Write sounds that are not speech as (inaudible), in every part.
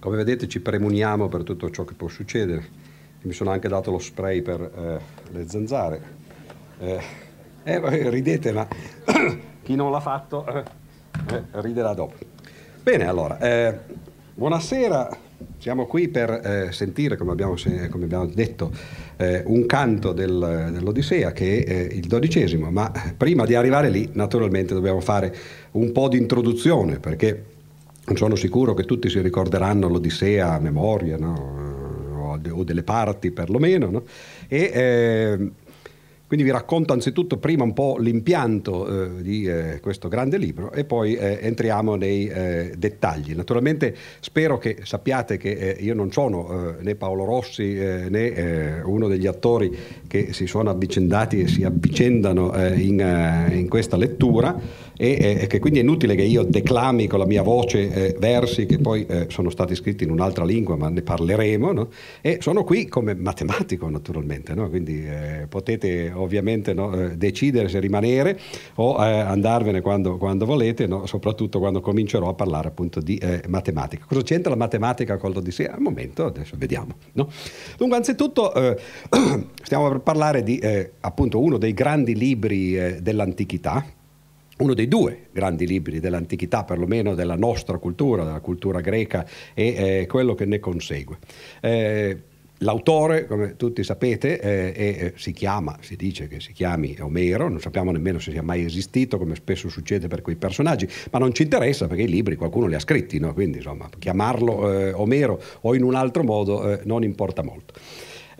Come vedete ci premuniamo per tutto ciò che può succedere. Mi sono anche dato lo spray per eh, le zanzare. Eh, eh, ridete, ma (coughs) chi non l'ha fatto eh, eh, riderà dopo. Bene, allora, eh, buonasera. Siamo qui per sentire, come abbiamo, come abbiamo detto, un canto del, dell'Odissea che è il dodicesimo, ma prima di arrivare lì naturalmente dobbiamo fare un po' di introduzione perché sono sicuro che tutti si ricorderanno l'Odissea a memoria, no? o, delle parti perlomeno, no? e eh, quindi vi racconto anzitutto prima un po' l'impianto eh, di eh, questo grande libro e poi eh, entriamo nei eh, dettagli. Naturalmente spero che sappiate che eh, io non sono eh, né Paolo Rossi né uno degli attori che si sono avvicendati e si avvicendano in, in questa lettura e, e, che quindi è inutile che io declami con la mia voce eh, versi che poi eh, sono stati scritti in un'altra lingua, ma ne parleremo, no? e sono qui come matematico naturalmente, no? quindi eh, potete ovviamente no, eh, decidere se rimanere o eh, andarvene quando, quando volete, soprattutto quando comincerò a parlare appunto di eh, matematica. Cosa c'entra la matematica con l'Odissea? Al momento adesso vediamo. Dunque anzitutto (clears throat) stiamo per parlare di appunto uno dei grandi libri dell'antichità, uno dei due grandi libri dell'antichità, perlomeno della nostra cultura, della cultura greca, e eh, quello che ne consegue. Eh, L'autore, come tutti sapete, eh, eh, si chiama, si dice che si chiami Omero, non sappiamo nemmeno se sia mai esistito, come spesso succede per quei personaggi, ma non ci interessa perché i libri qualcuno li ha scritti, no? quindi insomma, chiamarlo eh, Omero o in un altro modo eh, non importa molto.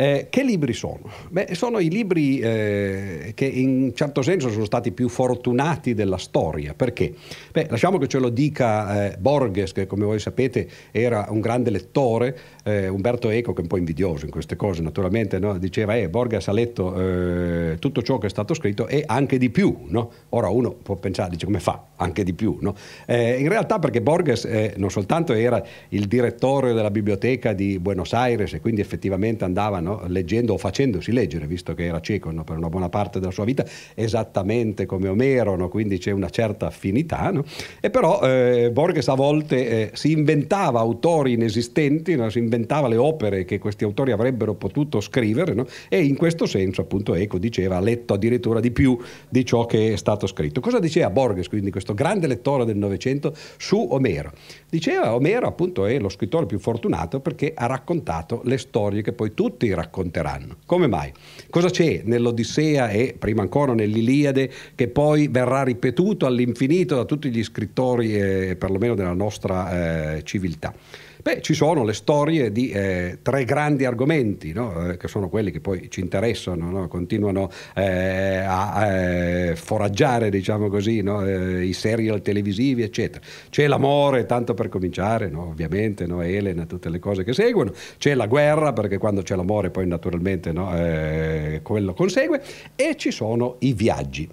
Eh, che libri sono? Beh, sono i libri eh, che in certo senso sono stati più fortunati della storia. Perché? Beh, lasciamo che ce lo dica eh, Borges, che come voi sapete era un grande lettore, eh, Umberto Eco, che è un po' invidioso in queste cose, naturalmente, no? diceva eh, Borges ha letto eh, tutto ciò che è stato scritto e anche di più. No? Ora uno può pensare, dice come fa? Anche di più. No? in realtà perché Borges non soltanto era il direttore della biblioteca di Buenos Aires e quindi effettivamente andava leggendo o facendosi leggere, visto che era cieco per una buona parte della sua vita, esattamente come Omero, quindi c'è una certa affinità. E però eh, Borges a volte eh, si inventava autori inesistenti, si inventava le opere che questi autori avrebbero potuto scrivere e in questo senso appunto Eco diceva ha letto addirittura di più di ciò che è stato scritto. Cosa diceva Borges, quindi questo grande lettore del Novecento, su Omero? Diceva Omero appunto è lo scrittore più fortunato perché ha raccontato le storie che poi tutti racconteranno. Come mai? Cosa c'è nell'Odissea e prima ancora nell'Iliade che poi verrà ripetuto all'infinito da tutti gli scrittori, eh, perlomeno della nostra eh, civiltà? Beh, ci sono le storie di eh, tre grandi argomenti, no? eh, che sono quelli che poi ci interessano, no? continuano eh, a eh, foraggiare, diciamo così, no? Eh, i serial televisivi, eccetera. C'è l'amore, tanto per cominciare, ovviamente, Elena, tutte le cose che seguono. C'è la guerra, perché quando c'è l'amore poi naturalmente eh, quello consegue. E ci sono i viaggi.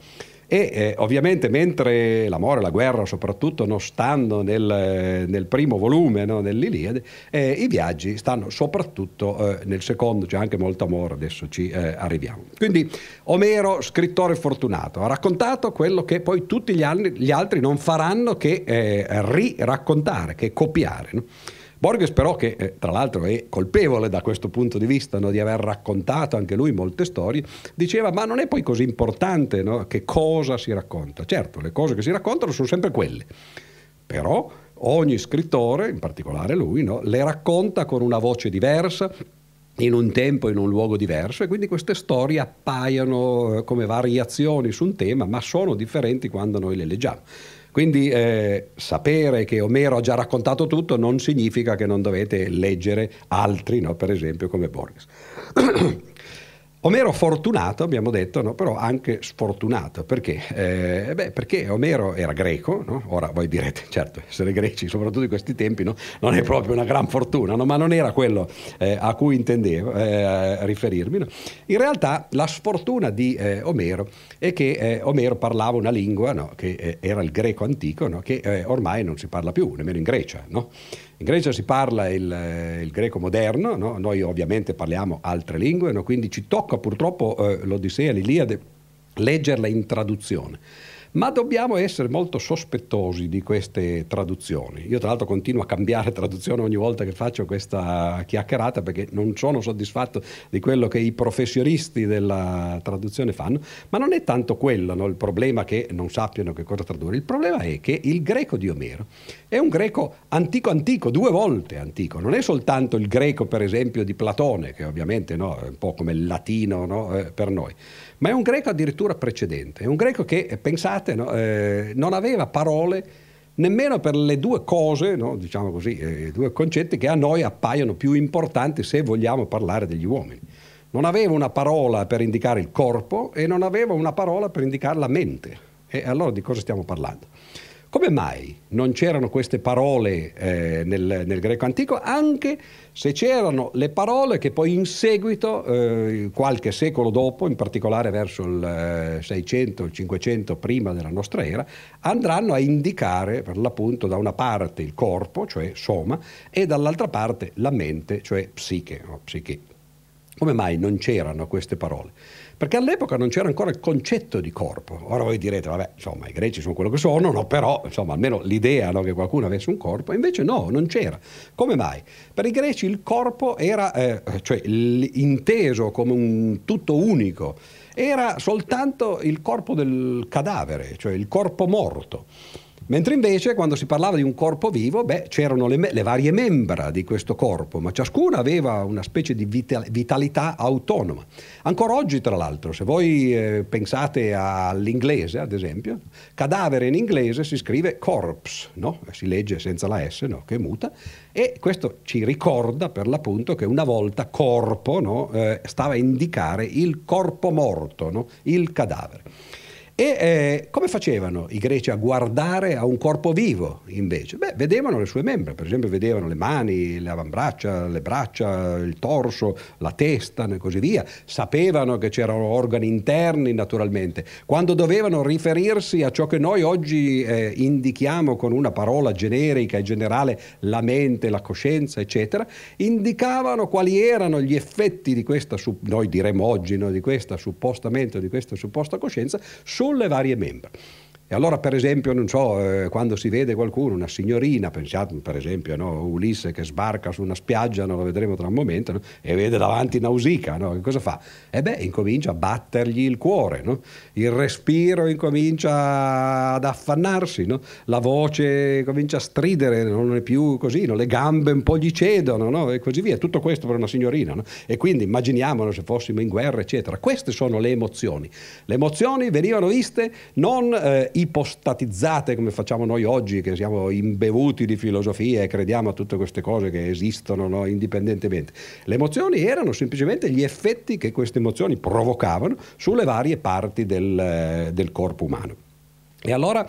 E eh, ovviamente mentre l'amore e la guerra soprattutto non stanno nel, nel primo volume no, nell'Iliade, eh, i viaggi stanno soprattutto eh, nel secondo, c'è anche molto amore, adesso ci eh, arriviamo. Quindi Omero, scrittore fortunato, ha raccontato quello che poi tutti gli, anni, gli altri non faranno che eh, riraccontare, che copiare. No? Borges però, che eh, tra l'altro è colpevole da questo punto di vista no, di aver raccontato anche lui molte storie, diceva ma non è poi così importante no, che cosa si racconta. Certo, le cose che si raccontano sono sempre quelle, però ogni scrittore, in particolare lui, no, le racconta con una voce diversa, in un tempo, in un luogo diverso e quindi queste storie appaiono eh, come variazioni su un tema, ma sono differenti quando noi le leggiamo. Quindi eh, sapere che Omero ha già raccontato tutto non significa che non dovete leggere altri, no? per esempio come Borges. (clears throat) Omero fortunato, abbiamo detto, no? però anche sfortunato. Perché? Eh, beh, perché Omero era greco, no? ora voi direte, (laughs) certo, essere greci, soprattutto in questi tempi, no? non è proprio una gran fortuna, ma non era quello eh, a cui intendevo eh, riferirmi. In realtà la sfortuna di eh, Omero è che eh, Omero parlava una lingua che eh, era il greco antico, che ormai non si parla più, nemmeno in Grecia. In Grecia si parla il, eh, il greco moderno, no? noi ovviamente parliamo altre lingue, no? quindi ci tocca purtroppo eh, l'Odissea, l'Iliade, leggerla in traduzione. Ma dobbiamo essere molto sospettosi di queste traduzioni. Io tra l'altro continuo a cambiare traduzione ogni volta che faccio questa chiacchierata perché non sono soddisfatto di quello che i professionisti della traduzione fanno, ma non è tanto quello no, il problema che non sappiano che cosa tradurre, il problema è che il greco di Omero è un greco antico antico, due volte antico, non è soltanto il greco per esempio di Platone, che ovviamente no, è un po' come il latino no, eh, per noi, ma è un greco addirittura precedente, è un greco che, pensate, no, eh, non aveva parole nemmeno per le due cose, no, diciamo così, eh, due concetti che a noi appaiono più importanti se vogliamo parlare degli uomini. Non aveva una parola per indicare il corpo e non aveva una parola per indicare la mente. E allora di cosa stiamo parlando? Come mai non c'erano queste parole eh, nel, nel, greco antico, anche se c'erano le parole che poi in seguito, eh, qualche secolo dopo, in particolare verso il 600, il 500 prima della nostra era, andranno a indicare per l'appunto da una parte il corpo, cioè soma, e dall'altra parte la mente, cioè psiche o psiche. Come mai non c'erano queste parole? Perché all'epoca non c'era ancora il concetto di corpo. Ora voi direte, vabbè, insomma, i greci sono quello che sono, no? però insomma, almeno l'idea no, che qualcuno avesse un corpo, invece no, non c'era. Come mai? Per i greci il corpo era, eh, cioè inteso come un tutto unico, era soltanto il corpo del cadavere, cioè il corpo morto. Mentre invece quando si parlava di un corpo vivo, beh, c'erano le, le, varie membra di questo corpo, ma ciascuna aveva una specie di vitalità autonoma. Ancora oggi, tra l'altro, se voi eh, pensate all'inglese, ad esempio, cadavere in inglese si scrive corpse, no? si legge senza la S, no? che muta, e questo ci ricorda per l'appunto che una volta corpo no? eh, stava a indicare il corpo morto, il cadavere. E eh, come facevano i greci a guardare a un corpo vivo invece? Beh, vedevano le sue membra, per esempio vedevano le mani, le avambraccia, le braccia, il torso, la testa e così via. Sapevano che c'erano organi interni naturalmente. Quando dovevano riferirsi a ciò che noi oggi eh, indichiamo con una parola generica e generale, la mente, la coscienza, eccetera, indicavano quali erano gli effetti di questa, noi diremmo oggi, no, di questa suppostamente, di questa supposta coscienza, sulle varie membra. E allora, per esempio, non so, eh, quando si vede qualcuno, una signorina, pensate per esempio no, Ulisse che sbarca su una spiaggia, no, lo vedremo tra un momento, no, e vede davanti Nausicaa, no, che cosa fa? E beh, incomincia a battergli il cuore, il respiro incomincia ad affannarsi, la voce comincia a stridere, non è più così, le gambe un po' gli cedono no? e così via. Tutto questo per una signorina. No? E quindi immaginiamolo se fossimo in guerra, eccetera. Queste sono le emozioni. Le emozioni venivano viste non... Eh, ipostatizzate come facciamo noi oggi, che siamo imbevuti di filosofia e crediamo a tutte queste cose che esistono no, indipendentemente. Le emozioni erano semplicemente gli effetti che queste emozioni provocavano sulle varie parti del, del corpo umano. E allora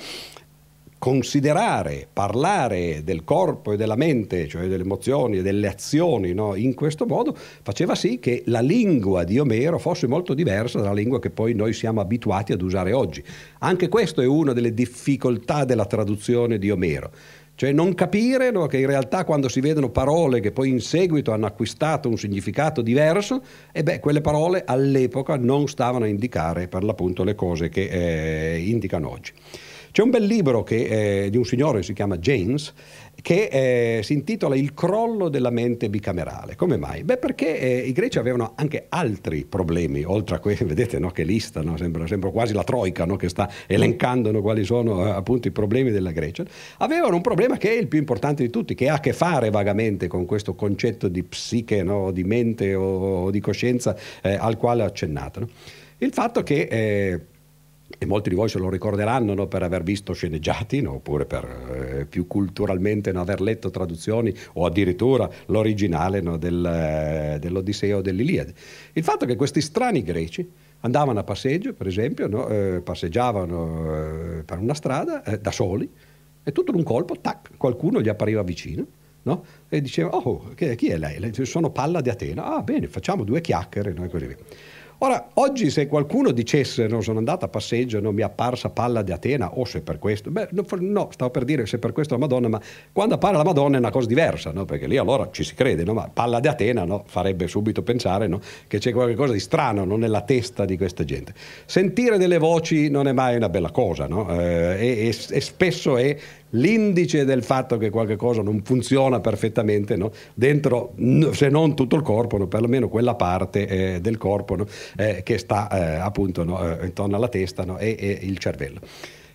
considerare, parlare del corpo e della mente, cioè delle emozioni e delle azioni no? in questo modo, faceva sì che la lingua di Omero fosse molto diversa dalla lingua che poi noi siamo abituati ad usare oggi. Anche questo è una delle difficoltà della traduzione di Omero. Cioè non capire no, che in realtà quando si vedono parole che poi in seguito hanno acquistato un significato diverso, e beh, quelle parole all'epoca non stavano a indicare per l'appunto le cose che eh, indicano oggi. C'è un bel libro che, eh, di un signore si chiama James che eh, si intitola Il crollo della mente bicamerale. Come mai? Beh, perché eh, i greci avevano anche altri problemi, oltre a quelli, (laughs) vedete no, che lista, no? sembra, sembra, quasi la troica no? che sta elencando quali sono eh, appunto i problemi della Grecia. Avevano un problema che è il più importante di tutti, che ha a che fare vagamente con questo concetto di psiche, di mente o, o di coscienza eh, al quale ho accennato. Il fatto che eh, e molti di voi se lo ricorderanno no, per aver visto sceneggiati no, oppure per eh, più culturalmente no, aver letto traduzioni o addirittura l'originale del, eh, dell'Odissea o dell'Iliade. Il fatto che questi strani greci andavano a passeggio, per esempio, eh, passeggiavano eh, per una strada eh, da soli e tutto in un colpo, tac, qualcuno gli appariva vicino e diceva, oh, chi è lei? Sono Palla di Atena. Ah, bene, facciamo due chiacchiere e così via. Ora, oggi se qualcuno dicesse non sono andata a passeggio, non mi è apparsa palla di Atena, o se per questo, beh, no, stavo per dire se per questo la Madonna, ma quando appare la Madonna è una cosa diversa, no? perché lì allora ci si crede, no? ma palla di Atena no? farebbe subito pensare che c'è qualcosa di strano nella testa di questa gente. Sentire delle voci non è mai una bella cosa, eh, e, e, e spesso è l'indice del fatto che qualche cosa non funziona perfettamente no? dentro, se non tutto il corpo, no? perlomeno quella parte eh, del corpo no? eh, che sta eh, appunto eh, intorno alla testa e, e il cervello.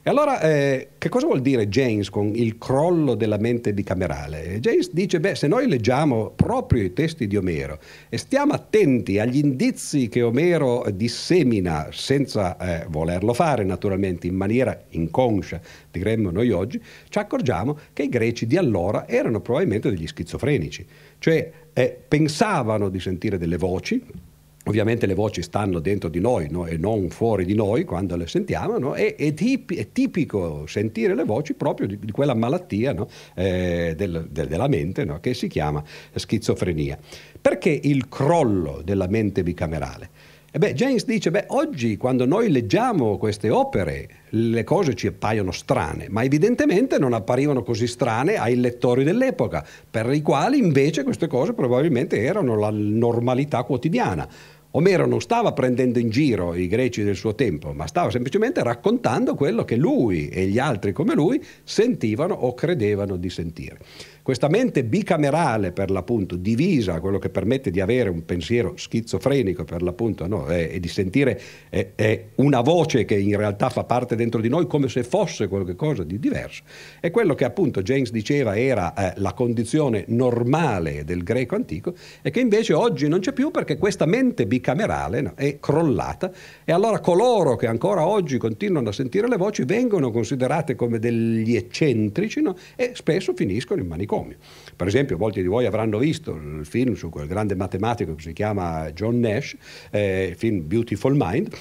E allora, eh, che cosa vuol dire James con il crollo della mente bicamerale? James dice, beh, se noi leggiamo proprio i testi di Omero e stiamo attenti agli indizi che Omero dissemina senza eh, volerlo fare, naturalmente, in maniera inconscia, diremmo noi oggi, ci accorgiamo che i greci di allora erano probabilmente degli schizofrenici, cioè eh, pensavano di sentire delle voci, Ovviamente le voci stanno dentro di noi no? e non fuori di noi quando le sentiamo, no? e, è, tipi, è, tipico sentire le voci proprio di, di quella malattia no? eh, del, de, della mente che si chiama schizofrenia. Perché il crollo della mente bicamerale? E beh, James dice, beh, oggi quando noi leggiamo queste opere le cose ci appaiono strane, ma evidentemente non apparivano così strane ai lettori dell'epoca, per i quali invece queste cose probabilmente erano la normalità quotidiana. Omero non stava prendendo in giro i greci del suo tempo, ma stava semplicemente raccontando quello che lui e gli altri come lui sentivano o credevano di sentire. Questa mente bicamerale, per l'appunto, divisa, quello che permette di avere un pensiero schizofrenico, per l'appunto, no? e, e, di sentire è, è una voce che in realtà fa parte dentro di noi come se fosse qualcosa di diverso, è quello che appunto James diceva era eh, la condizione normale del greco antico e che invece oggi non c'è più perché questa mente bicamerale no? è crollata e allora coloro che ancora oggi continuano a sentire le voci vengono considerate come degli eccentrici no? e spesso finiscono in manicomio manicomio. Per esempio, molti di voi avranno visto il film su quel grande matematico che si chiama John Nash, eh, il film Beautiful Mind,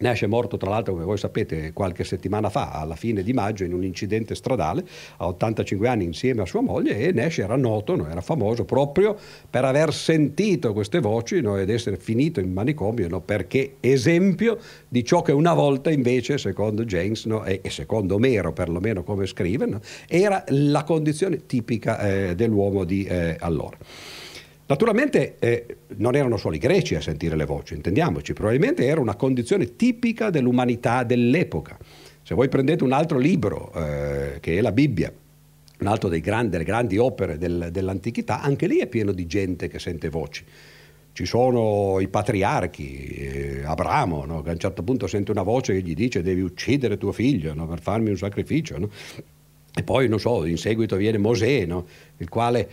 Nash è morto tra l'altro, come voi sapete, qualche settimana fa, alla fine di maggio, in un incidente stradale, a 85 anni insieme a sua moglie e Nash era noto, no, era famoso proprio per aver sentito queste voci no, ed essere finito in manicomio no, perché esempio di ciò che una volta invece, secondo James e, e, secondo Omero perlomeno come scrive, era la condizione tipica eh, dell'uomo di eh, allora. Naturalmente eh, non erano solo i greci a sentire le voci, intendiamoci, probabilmente era una condizione tipica dell'umanità dell'epoca. Se voi prendete un altro libro, eh, che è la Bibbia, un altro grandi, delle grandi opere del, dell'antichità, anche lì è pieno di gente che sente voci. Ci sono i patriarchi, eh, Abramo, no? che a un certo punto sente una voce che gli dice devi uccidere tuo figlio no? per farmi un sacrificio. No? E poi, non so, in seguito viene Mosè, il quale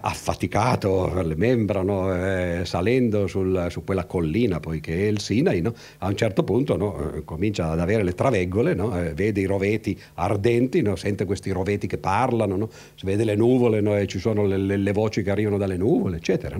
affaticato le membra, no? eh, salendo sul, su quella collina poi che è il Sinai, no? a un certo punto no? eh, comincia ad avere le traveggole, eh, vede i roveti ardenti, sente questi roveti che parlano, si vede le nuvole e ci sono le, le, le, voci che arrivano dalle nuvole, eccetera.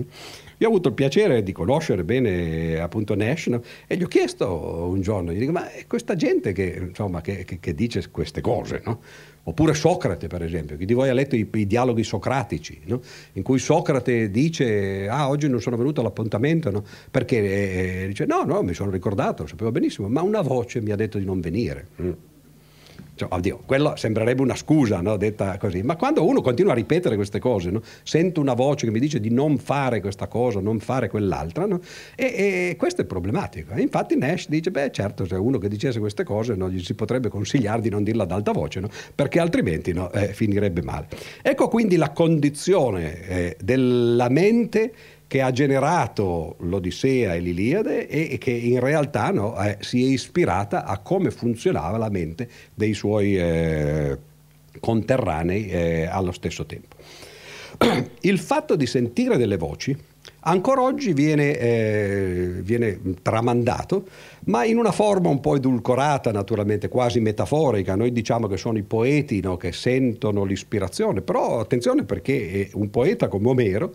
Io ho avuto il piacere di conoscere bene appunto Nash e gli ho chiesto un giorno, gli dico, ma questa gente che, insomma, che, che, che dice queste cose, no? Oppure Socrate, per esempio. Chi di voi ha letto i, i dialoghi socratici, no? in cui Socrate dice, ah, oggi non sono venuto all'appuntamento, no? perché eh, dice, no, no, mi sono ricordato, lo sapevo benissimo, ma una voce mi ha detto di non venire. Mm. Cioè, oddio, quello sembrerebbe una scusa, no? detta così, ma quando uno continua a ripetere queste cose, no? sento una voce che mi dice di non fare questa cosa, non fare quell'altra, no? e, e, questo è problematico. Infatti Nash dice, beh certo, se uno che dicesse queste cose gli si potrebbe consigliare di non dirla ad alta voce, perché altrimenti eh, finirebbe male. Ecco quindi la condizione eh, della mente che ha generato l'Odissea e l'Iliade e che in realtà no, eh, si è ispirata a come funzionava la mente dei suoi eh, conterranei eh, allo stesso tempo. (clears throat) Il fatto di sentire delle voci ancora oggi viene, eh, viene, tramandato, ma in una forma un po' edulcorata, naturalmente quasi metaforica. Noi diciamo che sono i poeti no, che sentono l'ispirazione, però attenzione perché un poeta come Omero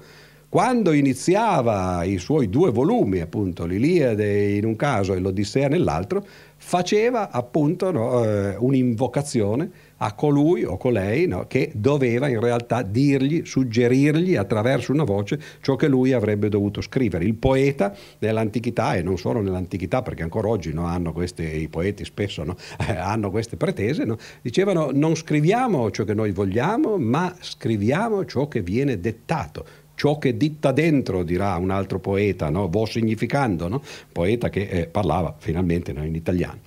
quando iniziava i suoi due volumi, appunto l'Iliade in un caso e l'Odissea nell'altro, faceva appunto no, eh, un'invocazione a colui o colei no, che doveva in realtà dirgli, suggerirgli attraverso una voce ciò che lui avrebbe dovuto scrivere. Il poeta nell'antichità e non solo nell'antichità perché ancora oggi no, hanno queste, i poeti spesso no, (laughs) hanno queste pretese, dicevano non scriviamo ciò che noi vogliamo ma scriviamo ciò che viene dettato ciò che ditta dentro, dirà un altro poeta, no? vo significando, no? poeta che eh, parlava finalmente no, in italiano.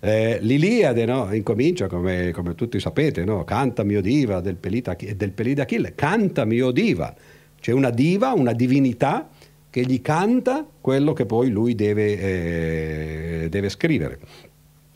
Eh, L'Iliade no? incomincia, come, come, tutti sapete, no? cantami o diva del, pelita, del pelide Achille, cantami o diva. C'è una diva, una divinità che gli canta quello che poi lui deve, eh, deve scrivere.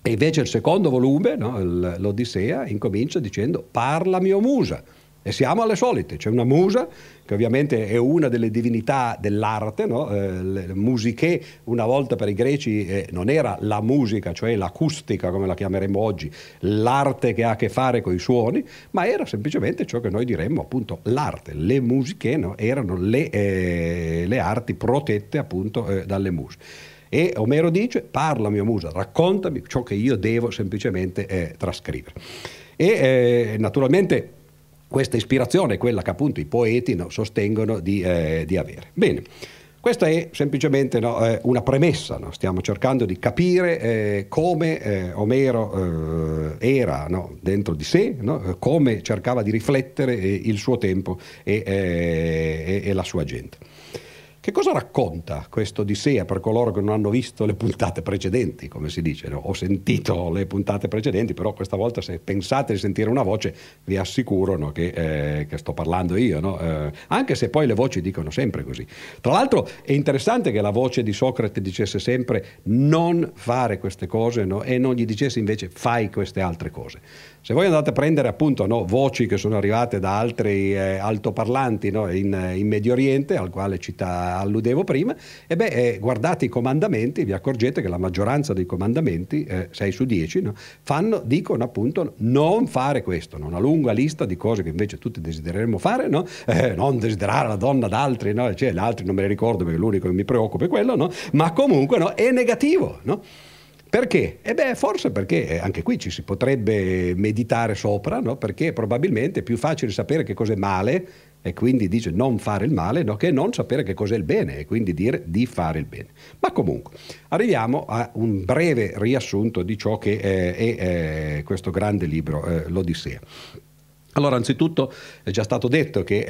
E invece il secondo volume, l'Odissea, incomincia dicendo parlami o musa. E siamo alle solite, c'è una musa che ovviamente è una delle divinità dell'arte, no? eh, musiche una volta per i greci eh, non era la musica, cioè l'acustica come la chiameremo oggi, l'arte che ha a che fare con i suoni, ma era semplicemente ciò che noi diremmo appunto l'arte, le musiche no? erano le, eh, le, arti protette appunto eh, dalle muse. E Omero dice, parlami o musa, raccontami ciò che io devo semplicemente eh, trascrivere. E eh, naturalmente questa ispirazione è quella che appunto i poeti no, sostengono di, eh, di, avere. Bene, questa è semplicemente no, eh, una premessa, no? stiamo cercando di capire eh, come eh, Omero eh, era dentro di sé, come cercava di riflettere eh, il suo tempo e, e, e la sua gente. Che cosa racconta questo Odissea per coloro che non hanno visto le puntate precedenti, come si dice? No? Ho sentito le puntate precedenti, però questa volta se pensate di sentire una voce vi assicuro no, che, eh, che, sto parlando io, no? eh, anche se poi le voci dicono sempre così. Tra l'altro è interessante che la voce di Socrate dicesse sempre non fare queste cose e non gli dicesse invece fai queste altre cose. Se voi andate a prendere appunto no, voci che sono arrivate da altri eh, altoparlanti no, in, in, Medio Oriente, al quale cita, alludevo prima, e beh, eh, guardate i comandamenti, vi accorgete che la maggioranza dei comandamenti, eh, 6 su 10, no, fanno, dicono appunto non fare questo, una lunga lista di cose che invece tutti desidereremmo fare, eh, non desiderare la donna d'altri, cioè, gli altri non me ne ricordo perché l'unico che mi preoccupa è quello, ma comunque è negativo. Perché? E beh, forse perché eh, anche qui ci si potrebbe meditare sopra, no? perché probabilmente è più facile sapere che cos'è male e quindi dice non fare il male, no? che non sapere che cos'è il bene e quindi dire di fare il bene. Ma comunque, arriviamo a un breve riassunto di ciò che eh, è eh, questo grande libro, eh, l'Odissea. Allora, anzitutto è già stato detto che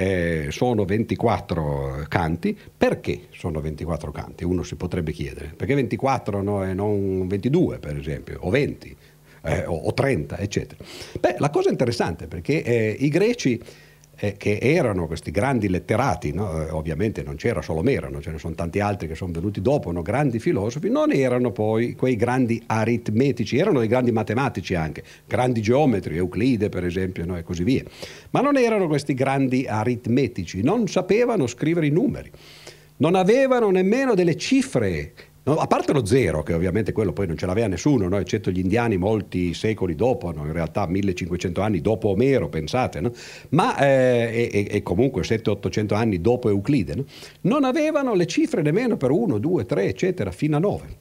eh, sono 24 canti. Perché sono 24 canti? Uno si potrebbe chiedere. Perché 24 no, e non 22, per esempio, o 20, eh, o, o, 30, eccetera. Beh, la cosa interessante perché eh, i greci eh, che erano questi grandi letterati, no? eh, ovviamente non c'era solo Merano, ce ne sono tanti altri che sono venuti dopo, no? grandi filosofi, non erano poi quei grandi aritmetici, erano dei grandi matematici anche, grandi geometri, Euclide per esempio no? e così via, ma non erano questi grandi aritmetici, non sapevano scrivere i numeri, non avevano nemmeno delle cifre No, a parte lo zero, che ovviamente quello poi non ce l'aveva nessuno, no? eccetto gli indiani molti secoli dopo, no? in realtà 1500 anni dopo Omero, pensate, ma eh, e, e, comunque 700-800 anni dopo Euclide, non avevano le cifre nemmeno per 1, 2, 3, eccetera, fino a 9.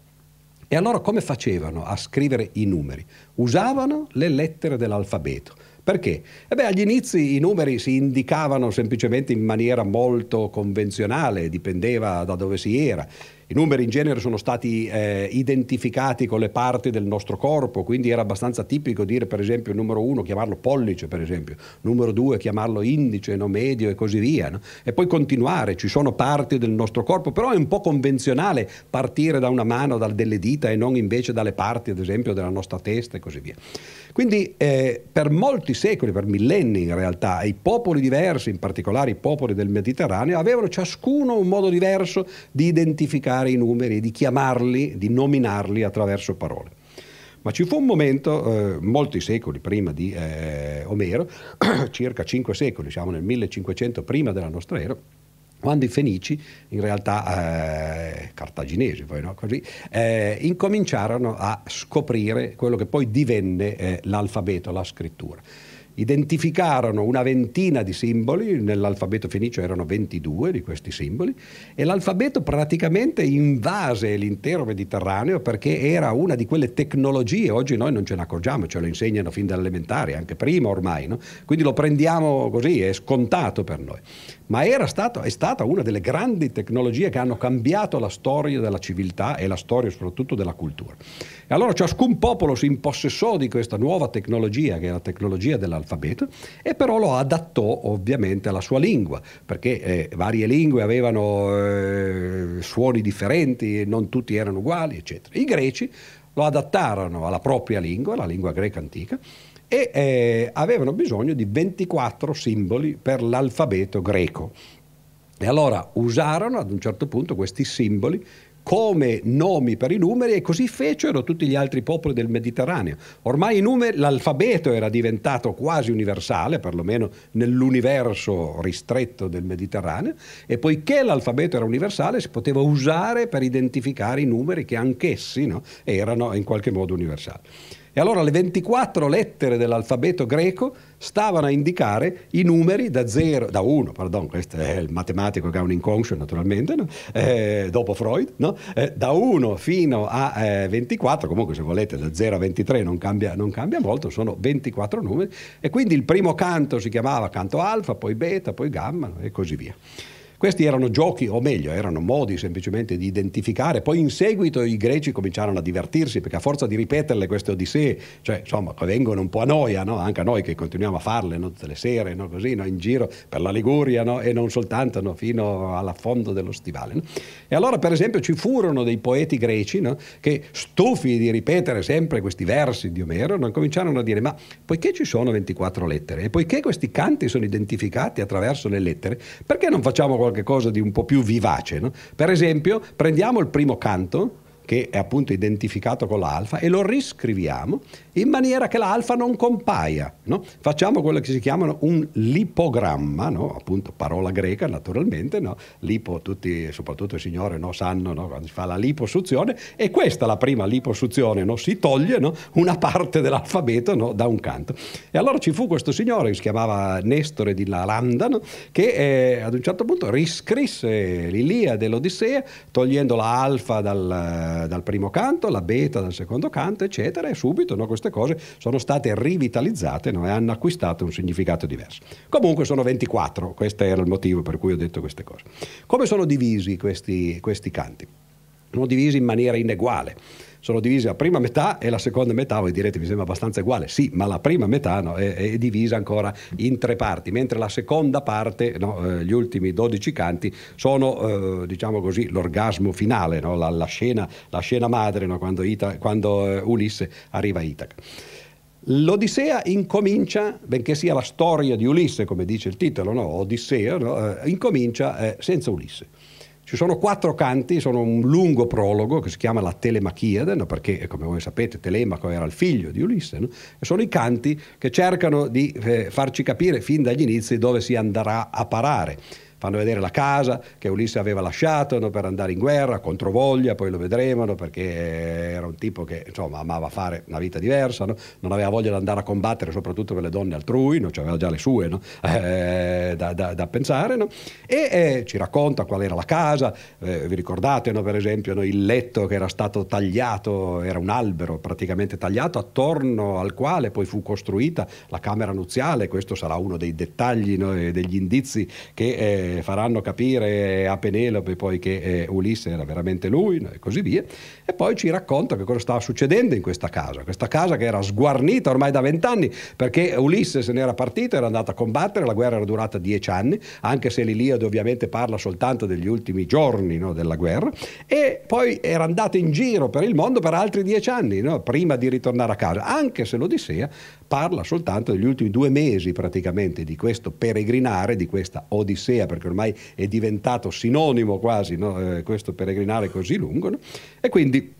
E allora come facevano a scrivere i numeri? Usavano le lettere dell'alfabeto. Perché? Eh beh, agli inizi i numeri si indicavano semplicemente in maniera molto convenzionale, dipendeva da dove si era. I numeri in genere sono stati eh, identificati con le parti del nostro corpo, quindi era abbastanza tipico dire per esempio il numero uno, chiamarlo pollice per esempio, numero due, chiamarlo indice, no, medio e così via. No? E poi continuare, ci sono parti del nostro corpo, però è un po' convenzionale partire da una mano, da delle dita e non invece dalle parti ad esempio della nostra testa e così via. Quindi eh, per molti secoli, per millenni in realtà, i popoli diversi, in particolare i popoli del Mediterraneo, avevano ciascuno un modo diverso di identificare i numeri, di chiamarli, di nominarli attraverso parole. Ma ci fu un momento, eh, molti secoli prima di eh, Omero, (clears throat) circa cinque secoli, siamo nel 1500 prima della nostra era, quando i fenici, in realtà eh, cartaginesi poi, no? Così, eh, incominciarono a scoprire quello che poi divenne eh, l'alfabeto, la scrittura. identificarono una ventina di simboli, nell'alfabeto fenicio erano 22 di questi simboli, e l'alfabeto praticamente invase l'intero Mediterraneo perché era una di quelle tecnologie, oggi noi non ce ne accorgiamo, ce lo insegnano fin dall'elementare, anche prima ormai, no? quindi lo prendiamo così, è scontato per noi. Ma era stato, è stata una delle grandi tecnologie che hanno cambiato la storia della civiltà e la storia soprattutto della cultura. E allora ciascun popolo si impossessò di questa nuova tecnologia, che è la tecnologia dell'alfabeto, e però lo adattò ovviamente alla sua lingua, perché eh, varie lingue avevano eh, suoni differenti, non tutti erano uguali, eccetera. I greci lo adattarono alla propria lingua, la lingua greca antica, e eh, avevano bisogno di 24 simboli per l'alfabeto greco. E allora usarono ad un certo punto questi simboli come nomi per i numeri e così fecero tutti gli altri popoli del Mediterraneo. Ormai numeri, l'alfabeto era diventato quasi universale, perlomeno nell'universo ristretto del Mediterraneo, e poiché l'alfabeto era universale si poteva usare per identificare i numeri che anch'essi no, erano in qualche modo universali. E allora le 24 lettere dell'alfabeto greco stavano a indicare i numeri da 0, da 1, pardon, questo è il matematico che ha un inconscio naturalmente, no? eh, dopo Freud, no? eh, da 1 fino a eh, 24, comunque se volete da 0 a 23 non cambia, non cambia molto, sono 24 numeri, e quindi il primo canto si chiamava canto alfa, poi beta, poi gamma e così via. Questi erano giochi, o meglio, erano modi semplicemente di identificare. Poi in seguito i greci cominciarono a divertirsi perché a forza di ripeterle queste odissee, cioè insomma, vengono un po' a noia, no? anche a noi che continuiamo a farle no? tutte le sere, no? così, in giro per la Liguria e non soltanto fino alla fondo dello stivale. E allora, per esempio, ci furono dei poeti greci che, stufi di ripetere sempre questi versi di Omero, cominciarono a dire: Ma poiché ci sono 24 lettere e poiché questi canti sono identificati attraverso le lettere, perché non facciamo qualcosa di un po' più vivace. No? Per esempio, prendiamo il primo canto, che è appunto identificato con l'alfa, e lo riscriviamo in maniera che l'alfa non compaia. No? Facciamo quello che si chiama un lipogramma, no? appunto parola greca naturalmente, no? lipo tutti, soprattutto i signori no, sanno quando si fa la liposuzione, e questa la prima liposuzione, si toglie una parte dell'alfabeto da un canto. E allora ci fu questo signore che si chiamava Nestore di Lalanda, che eh, ad un certo punto riscrisse l'Iliade e l'Odissea, togliendo la alfa dal, dal, primo canto, la beta dal secondo canto, eccetera, e subito questo queste cose sono state rivitalizzate no? e hanno acquistato un significato diverso. Comunque sono 24, questo era il motivo per cui ho detto queste cose. Come sono divisi questi, questi canti? Sono divisi in maniera ineguale sono divisi la prima metà e la seconda metà, voi direte mi sembra abbastanza uguale, sì, ma la prima metà no, è, è, divisa ancora in tre parti, mentre la seconda parte, no, eh, gli ultimi 12 canti, sono eh, diciamo così l'orgasmo finale, no, la, la, scena, la, scena, madre quando, Ita, quando eh, Ulisse arriva a Itaca. L'Odissea incomincia, benché sia la storia di Ulisse, come dice il titolo, no? Odissea, no? Eh, incomincia eh, senza Ulisse. Ci sono quattro canti, sono un lungo prologo che si chiama la Telemachiade, no? perché come voi sapete Telemaco era il figlio di Ulisse, no? e sono i canti che cercano di eh, farci capire fin dagli inizi dove si andrà a parare fanno vedere la casa che Ulisse aveva lasciato no, per andare in guerra contro voglia, poi lo vedremo perché era un tipo che insomma, amava fare una vita diversa, no? non aveva voglia di andare a combattere soprattutto per le donne altrui, no? aveva già le sue (laughs) eh, da, da, da, pensare, e eh, ci racconta qual era la casa, eh, vi ricordate per esempio il letto che era stato tagliato, era un albero praticamente tagliato attorno al quale poi fu costruita la camera nuziale, questo sarà uno dei dettagli e degli indizi che faranno capire a Penelope poi che eh, Ulisse era veramente lui e così via. E poi ci racconta che cosa stava succedendo in questa casa, questa casa che era sguarnita ormai da vent'anni perché Ulisse se n'era partito, era andato a combattere, la guerra era durata dieci anni, anche se l'Iliade ovviamente parla soltanto degli ultimi giorni no, della guerra, e poi era andato in giro per il mondo per altri dieci anni, no, prima di ritornare a casa, anche se l'Odissea parla soltanto degli ultimi due mesi praticamente di questo peregrinare, di questa Odissea, perché ormai è diventato sinonimo quasi no? eh, questo peregrinare così lungo, no? e quindi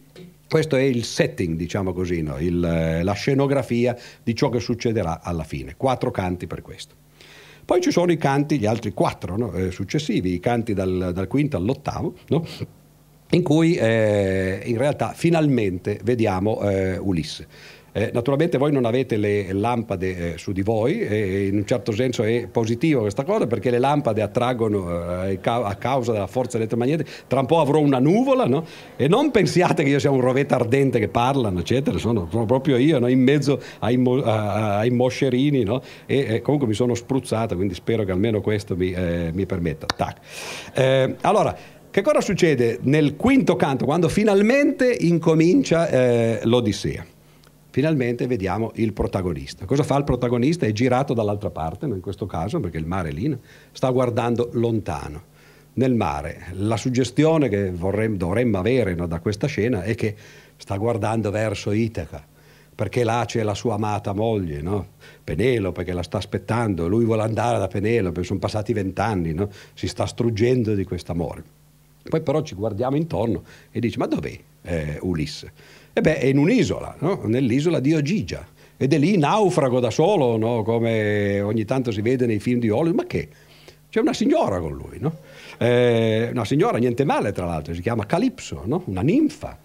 questo è il setting, diciamo così, no? il, eh, la scenografia di ciò che succederà alla fine. Quattro canti per questo. Poi ci sono i canti, gli altri quattro eh, successivi, i canti dal, dal quinto all'ottavo, in cui eh, in realtà finalmente vediamo eh, Ulisse. Eh, naturalmente voi non avete le lampade eh, su di voi e in un certo senso è positivo questa cosa perché le lampade attraggono eh, a causa della forza elettromagnetica. Tra un po' avrò una nuvola no? e non pensiate che io sia un rovetta ardente che parlano, eccetera. Sono, sono proprio io no? in mezzo ai, mo, a, ai moscerini no? e comunque mi sono spruzzato, quindi spero che almeno questo mi, eh, mi permetta. Eh, allora, che cosa succede nel quinto canto quando finalmente incomincia eh, l'Odissea? Finalmente vediamo il protagonista. Cosa fa il protagonista? È girato dall'altra parte, in questo caso, perché il mare è lì, sta guardando lontano nel mare. La suggestione che vorremmo, dovremmo avere no, da questa scena è che sta guardando verso Itaca, perché là c'è la sua amata moglie, no? Penelope che la sta aspettando, lui vuole andare da Penelope, sono passati vent'anni, no? si sta struggendo di questo amore. Poi però ci guardiamo intorno e dici, ma dov'è eh, Ulisse? E beh, è in un'isola, no? nell'isola di Ogigia. Ed è lì naufrago da solo, no? come ogni tanto si vede nei film di Hollywood. Ma che? C'è una signora con lui, no? eh, una signora, niente male tra l'altro, si chiama Calipso, una ninfa.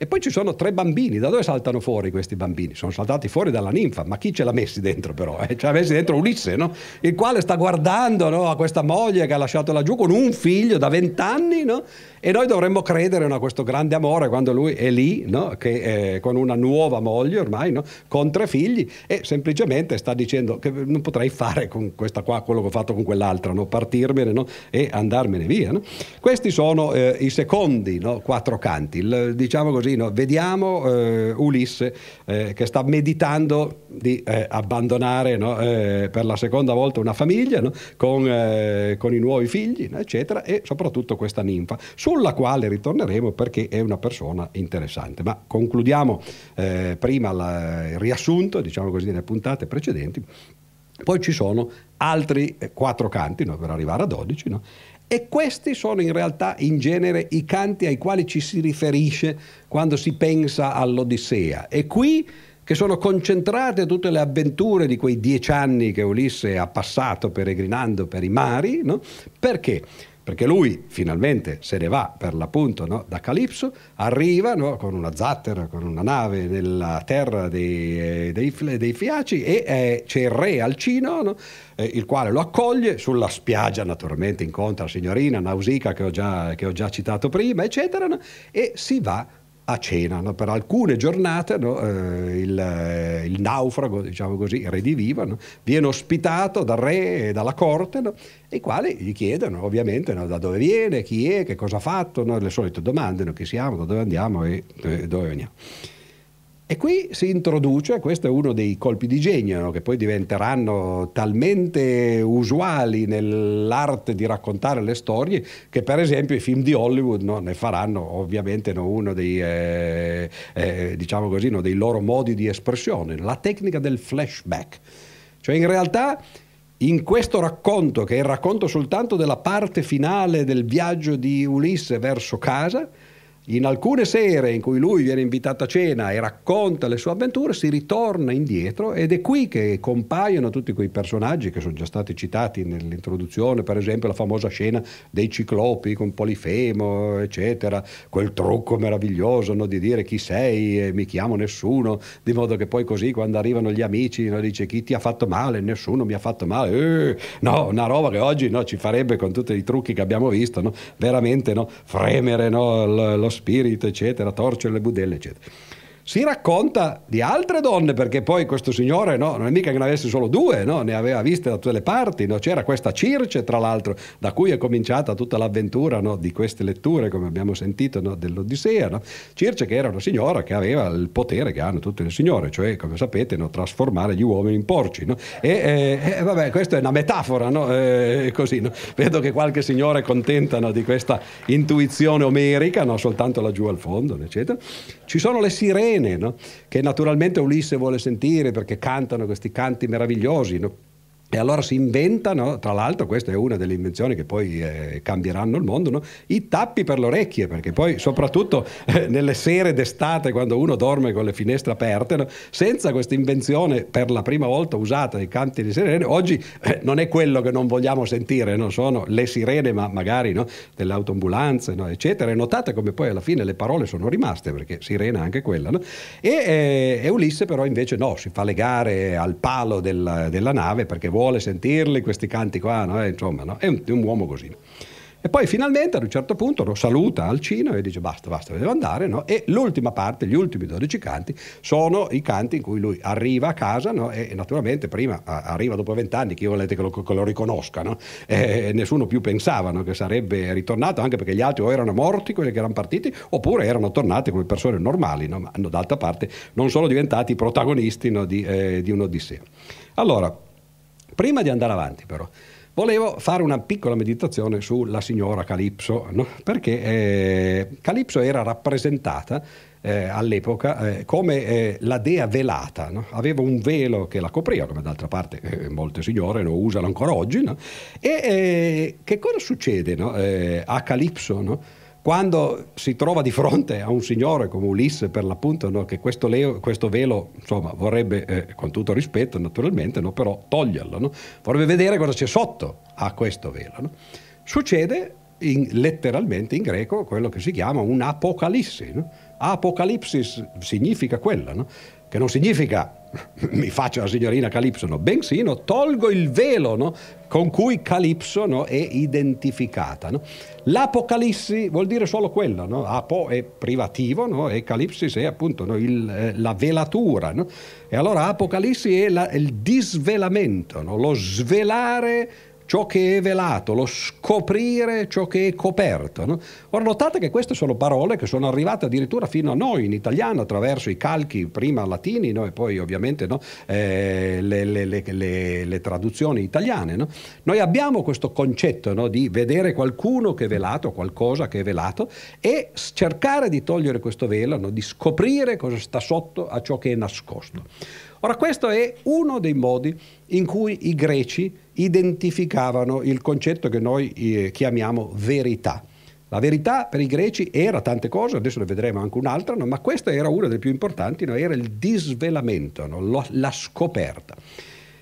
E poi ci sono tre bambini, da dove saltano fuori questi bambini? Sono saltati fuori dalla ninfa, ma chi ce l'ha messi dentro però? Eh? Ce l'ha messi dentro Ulisse, no? Il quale sta guardando no, a questa moglie che ha lasciato laggiù con un figlio da vent'anni, no? E noi dovremmo credere a questo grande amore quando lui è lì, no? che, eh, con una nuova moglie ormai, no? con tre figli, e semplicemente sta dicendo che non potrei fare con questa qua quello che ho fatto con quell'altra, no? partirmene e andarmene via. Questi sono eh, i secondi quattro canti. Il, diciamo così, vediamo eh, Ulisse eh, che sta meditando di eh, abbandonare eh, per la seconda volta una famiglia con, con, i nuovi figli, eccetera, e soprattutto questa ninfa sulla quale ritorneremo perché è una persona interessante. Ma concludiamo eh, prima la, il riassunto, diciamo così, delle puntate precedenti. Poi ci sono altri eh, quattro canti no, per arrivare a 12, no? e questi sono in realtà in genere i canti ai quali ci si riferisce quando si pensa all'Odissea. E qui che sono concentrate tutte le avventure di quei dieci anni che Ulisse ha passato peregrinando per i mari, no? perché? Perché lui finalmente se ne va per l'appunto no, da Calipso, arriva no, con una zattera, con una nave nella terra dei, dei, dei Fiaci e eh, c'è il re Alcino, no, eh, il quale lo accoglie, sulla spiaggia naturalmente incontra la signorina Nausica che ho già, che ho già citato prima, eccetera, e si va a cena. No? Per alcune giornate no? eh, il, eh, il, naufrago, diciamo così, rediviva, no? viene ospitato dal re e dalla corte, i quali gli chiedono ovviamente da dove viene, chi è, che cosa ha fatto, le solite domande, chi siamo, da dove andiamo e eh, dove veniamo. E qui si introduce, questo è uno dei colpi di genio no? che poi diventeranno talmente usuali nell'arte di raccontare le storie che per esempio i film di Hollywood no? ne faranno ovviamente no? uno dei, eh, eh, diciamo così, dei loro modi di espressione, la tecnica del flashback. Cioè in realtà in questo racconto, che è il racconto soltanto della parte finale del viaggio di Ulisse verso casa, in alcune sere in cui lui viene invitato a cena e racconta le sue avventure, si ritorna indietro ed è qui che compaiono tutti quei personaggi che sono già stati citati nell'introduzione, per esempio la famosa scena dei ciclopi con Polifemo, eccetera, quel trucco meraviglioso no, di dire chi sei e mi chiamo nessuno, di modo che poi così quando arrivano gli amici no, dice chi ti ha fatto male, nessuno mi ha fatto male, eh, no, una roba che oggi no, ci farebbe con tutti i trucchi che abbiamo visto, veramente fremere lo spirit, të qeter, atar që le budele, qeter. Si racconta di altre donne, perché poi questo signore no, non è mica che ne avesse solo due, no? ne aveva viste da tutte le parti, no? c'era questa Circe tra l'altro, da cui è cominciata tutta l'avventura di queste letture, come abbiamo sentito, dell'Odissea. Circe che era una signora che aveva il potere che hanno tutte le signore, cioè come sapete trasformare gli uomini in porci. E, e, e, vabbè, questa è una metafora, eh, così, vedo che qualche signora è contenta di questa intuizione omerica, soltanto laggiù al fondo, eccetera. Ci sono le sirene, no? che naturalmente Ulisse vuole sentire perché cantano questi canti meravigliosi. No? E allora si inventano, tra l'altro questa è una delle invenzioni che poi eh, cambieranno il mondo, no? i tappi per le orecchie, perché poi soprattutto eh, nelle sere d'estate quando uno dorme con le finestre aperte, no? senza questa invenzione per la prima volta usata dei canti di sirene, oggi eh, non è quello che non vogliamo sentire, no? sono le sirene ma magari delle autoambulanze, eccetera. E notate come poi alla fine le parole sono rimaste, perché sirena anche quella. E, eh, e, Ulisse però invece no, si fa legare al palo del, della nave perché vuole sentirli questi canti qua, no? eh, insomma, no? è, un, un uomo così. E poi finalmente ad un certo punto lo saluta al Cino e dice basta, basta, devo andare. No? E l'ultima parte, gli ultimi 12 canti, sono i canti in cui lui arriva a casa no? e, naturalmente prima arriva dopo vent'anni, chi volete che lo, che lo riconosca? No? E nessuno più pensava che sarebbe ritornato, anche perché gli altri o erano morti, quelli che erano partiti, oppure erano tornati come persone normali, ma d'altra parte non sono diventati protagonisti di, eh, di un'Odissea. Allora, prima di andare avanti però, Volevo fare una piccola meditazione sulla signora Calipso, no? perché eh, Calipso era rappresentata eh, all'epoca eh, come eh, la dea velata, no? aveva un velo che la copriva, come d'altra parte eh, molte signore lo usano ancora oggi, no? e eh, che cosa succede a Calipso? Quando si trova di fronte a un signore come Ulisse, per l'appunto, no, che questo, leo, questo, velo insomma, vorrebbe, eh, con tutto rispetto naturalmente, no, però toglierlo, no? vorrebbe vedere cosa c'è sotto a questo velo. Succede in, letteralmente in greco quello che si chiama un'apocalissi. Apocalipsis significa quella, che non significa mi faccio la signorina Calipso, no? bensì no? tolgo il velo no? con cui Calipso no? è identificata. L'Apocalissi vuol dire solo quello, Apo è privativo e Calipsis è appunto il, eh, la velatura. E allora Apocalissi è la, il disvelamento, lo svelare ciò che è velato, lo scoprire ciò che è coperto. No? Ora notate che queste sono parole che sono arrivate addirittura fino a noi in italiano attraverso i calchi prima latini no? e poi ovviamente no? eh, le, le, le, le, traduzioni italiane. Noi abbiamo questo concetto di vedere qualcuno che è velato, qualcosa che è velato e cercare di togliere questo velo, di scoprire cosa sta sotto a ciò che è nascosto. Ora questo è uno dei modi in cui i greci identificavano il concetto che noi eh, chiamiamo verità. La verità per i greci era tante cose, adesso ne vedremo anche un'altra, no? ma questa era una delle più importanti, no? era il disvelamento, no? la scoperta.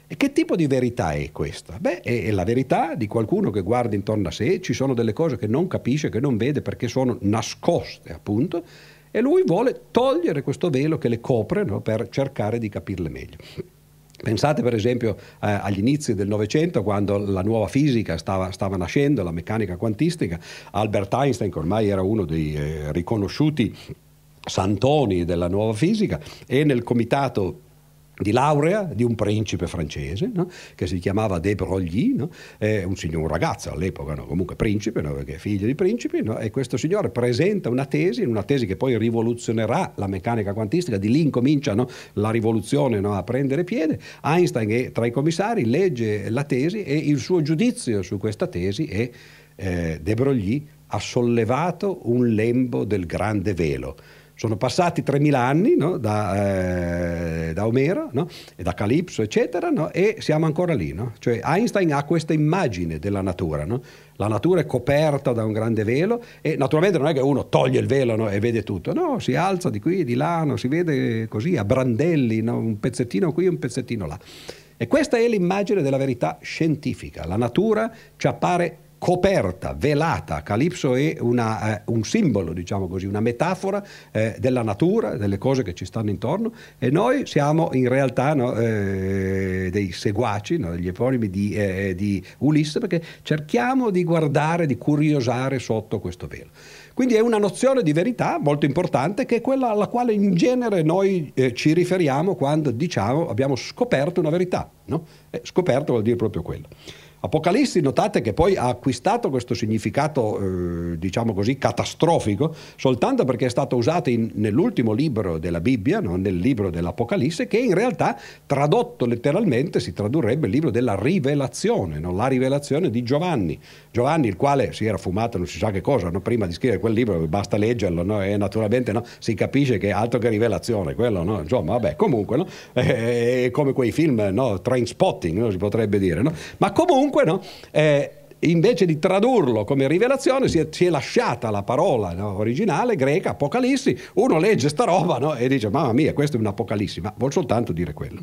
E che tipo di verità è questa? Beh, è la verità di qualcuno che guarda intorno a sé, ci sono delle cose che non capisce, che non vede perché sono nascoste, appunto, e lui vuole togliere questo velo che le copre per cercare di capirle meglio. Pensate per esempio eh, agli inizi del Novecento, quando la nuova fisica stava, stava, nascendo, la meccanica quantistica, Albert Einstein, che ormai era uno dei eh, riconosciuti santoni della nuova fisica, e nel comitato di laurea di un principe francese no? che si chiamava De Broglie, no? un, signor, ragazzo all'epoca, no? comunque principe, perché è figlio di principi, e questo signore presenta una tesi, una tesi che poi rivoluzionerà la meccanica quantistica, di lì incomincia la rivoluzione a prendere piede. Einstein è tra i commissari, legge la tesi e il suo giudizio su questa tesi è eh, De Broglie ha sollevato un lembo del grande velo sono passati 3.000 anni no? da, eh, da, Omero no? e da Calipso, eccetera, no? e siamo ancora lì. Cioè Einstein ha questa immagine della natura. La natura è coperta da un grande velo e naturalmente non è che uno toglie il velo e vede tutto, no, si alza di qui, di là, si vede così a brandelli, un pezzettino qui, un pezzettino là. E questa è l'immagine della verità scientifica. La natura ci appare coperta, velata. Calipso è una, eh, un simbolo, diciamo così, una metafora eh, della natura, delle cose che ci stanno intorno e noi siamo in realtà no, eh, dei seguaci, no, degli eponimi di, eh, di Ulisse perché cerchiamo di guardare, di curiosare sotto questo velo. Quindi è una nozione di verità molto importante che è quella alla quale in genere noi eh, ci riferiamo quando diciamo abbiamo scoperto una verità. No? Eh, scoperto vuol dire proprio quello. Apocalissi, notate che poi ha acquistato questo significato, eh, diciamo così, catastrofico, soltanto perché è stato usato in, nell'ultimo libro della Bibbia, no? nel libro dell'Apocalisse, che in realtà tradotto letteralmente si tradurrebbe il libro della rivelazione, no? la rivelazione di Giovanni. Giovanni, il quale si era fumato non si sa che cosa, no? prima di scrivere quel libro, basta leggerlo, e naturalmente si capisce che è altro che rivelazione, quello, insomma, vabbè, comunque, (laughs) è come quei film, no? train spotting, si potrebbe dire, ma comunque comunque no, eh, invece di tradurlo come rivelazione si è, si è lasciata la parola no, originale greca, Apocalissi, uno legge sta roba no, e dice mamma mia questo è un Apocalissi, ma vuol soltanto dire quello.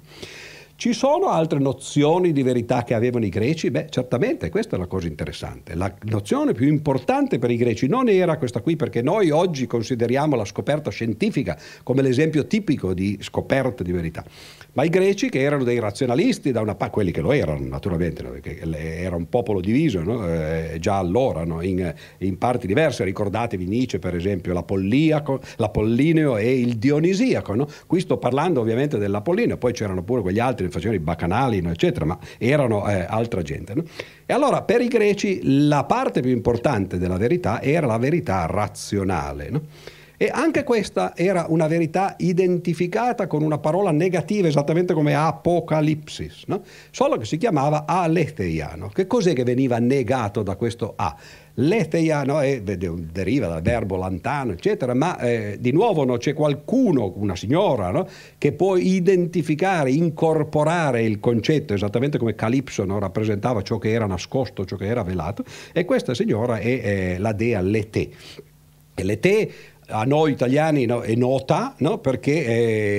Ci sono altre nozioni di verità che avevano i greci? Beh, certamente, questa è la cosa interessante. La nozione più importante per i greci non era questa qui, perché noi oggi consideriamo la scoperta scientifica come l'esempio tipico di scoperta di verità. Ma i greci, che erano dei razionalisti, da una parte, quelli che lo erano naturalmente, no? perché era un popolo diviso no? eh, già allora, no? in, in, parti diverse, ricordatevi Nietzsche per esempio, l'Apollineo e il Dionisiaco. Qui sto parlando ovviamente dell'Apollineo, poi c'erano pure quegli altri facevano i bacanali, eccetera, ma erano eh, altra gente. No? E allora per i greci la parte più importante della verità era la verità razionale. No? E anche questa era una verità identificata con una parola negativa, esattamente come apocalipsis, no? solo che si chiamava aletheia. Che cos'è che veniva negato da questo A? L'eteia no, è, deriva dal verbo lantano, eccetera, ma eh, di nuovo no, c'è qualcuno, una signora, no, che può identificare, incorporare il concetto, esattamente come Calipso rappresentava ciò che era nascosto, ciò che era velato, e questa signora è eh, la dea Lete. Lete a noi italiani no, è nota no? perché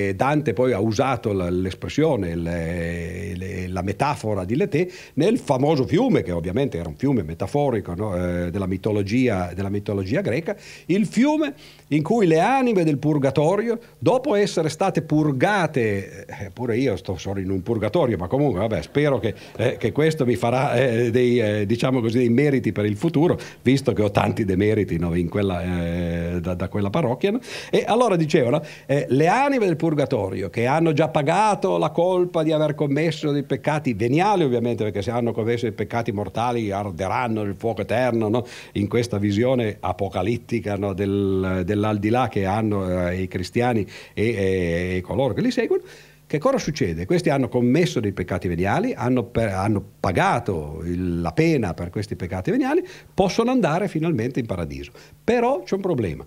eh, Dante poi ha usato l'espressione, le, le, la metafora di Letè nel famoso fiume, che ovviamente era un fiume metaforico no? eh, della, mitologia, della, mitologia, greca, il fiume in cui le anime del purgatorio, dopo essere state purgate, eh, pure io sto solo in un purgatorio, ma comunque vabbè, spero che, eh, che questo mi farà eh, dei, eh, diciamo così, dei meriti per il futuro, visto che ho tanti demeriti quella, da, da quella parrocchia. E allora dicevano, eh, le anime del purgatorio che hanno già pagato la colpa di aver commesso dei peccati veniali, ovviamente, perché se hanno commesso dei peccati mortali arderanno nel fuoco eterno, no? in questa visione apocalittica no? Del, dell'aldilà che hanno eh, i cristiani e, e, e coloro che li seguono. Che cosa succede? Questi hanno commesso dei peccati veniali, hanno, per, hanno pagato il, la pena per questi peccati veniali, possono andare finalmente in paradiso. Però c'è un problema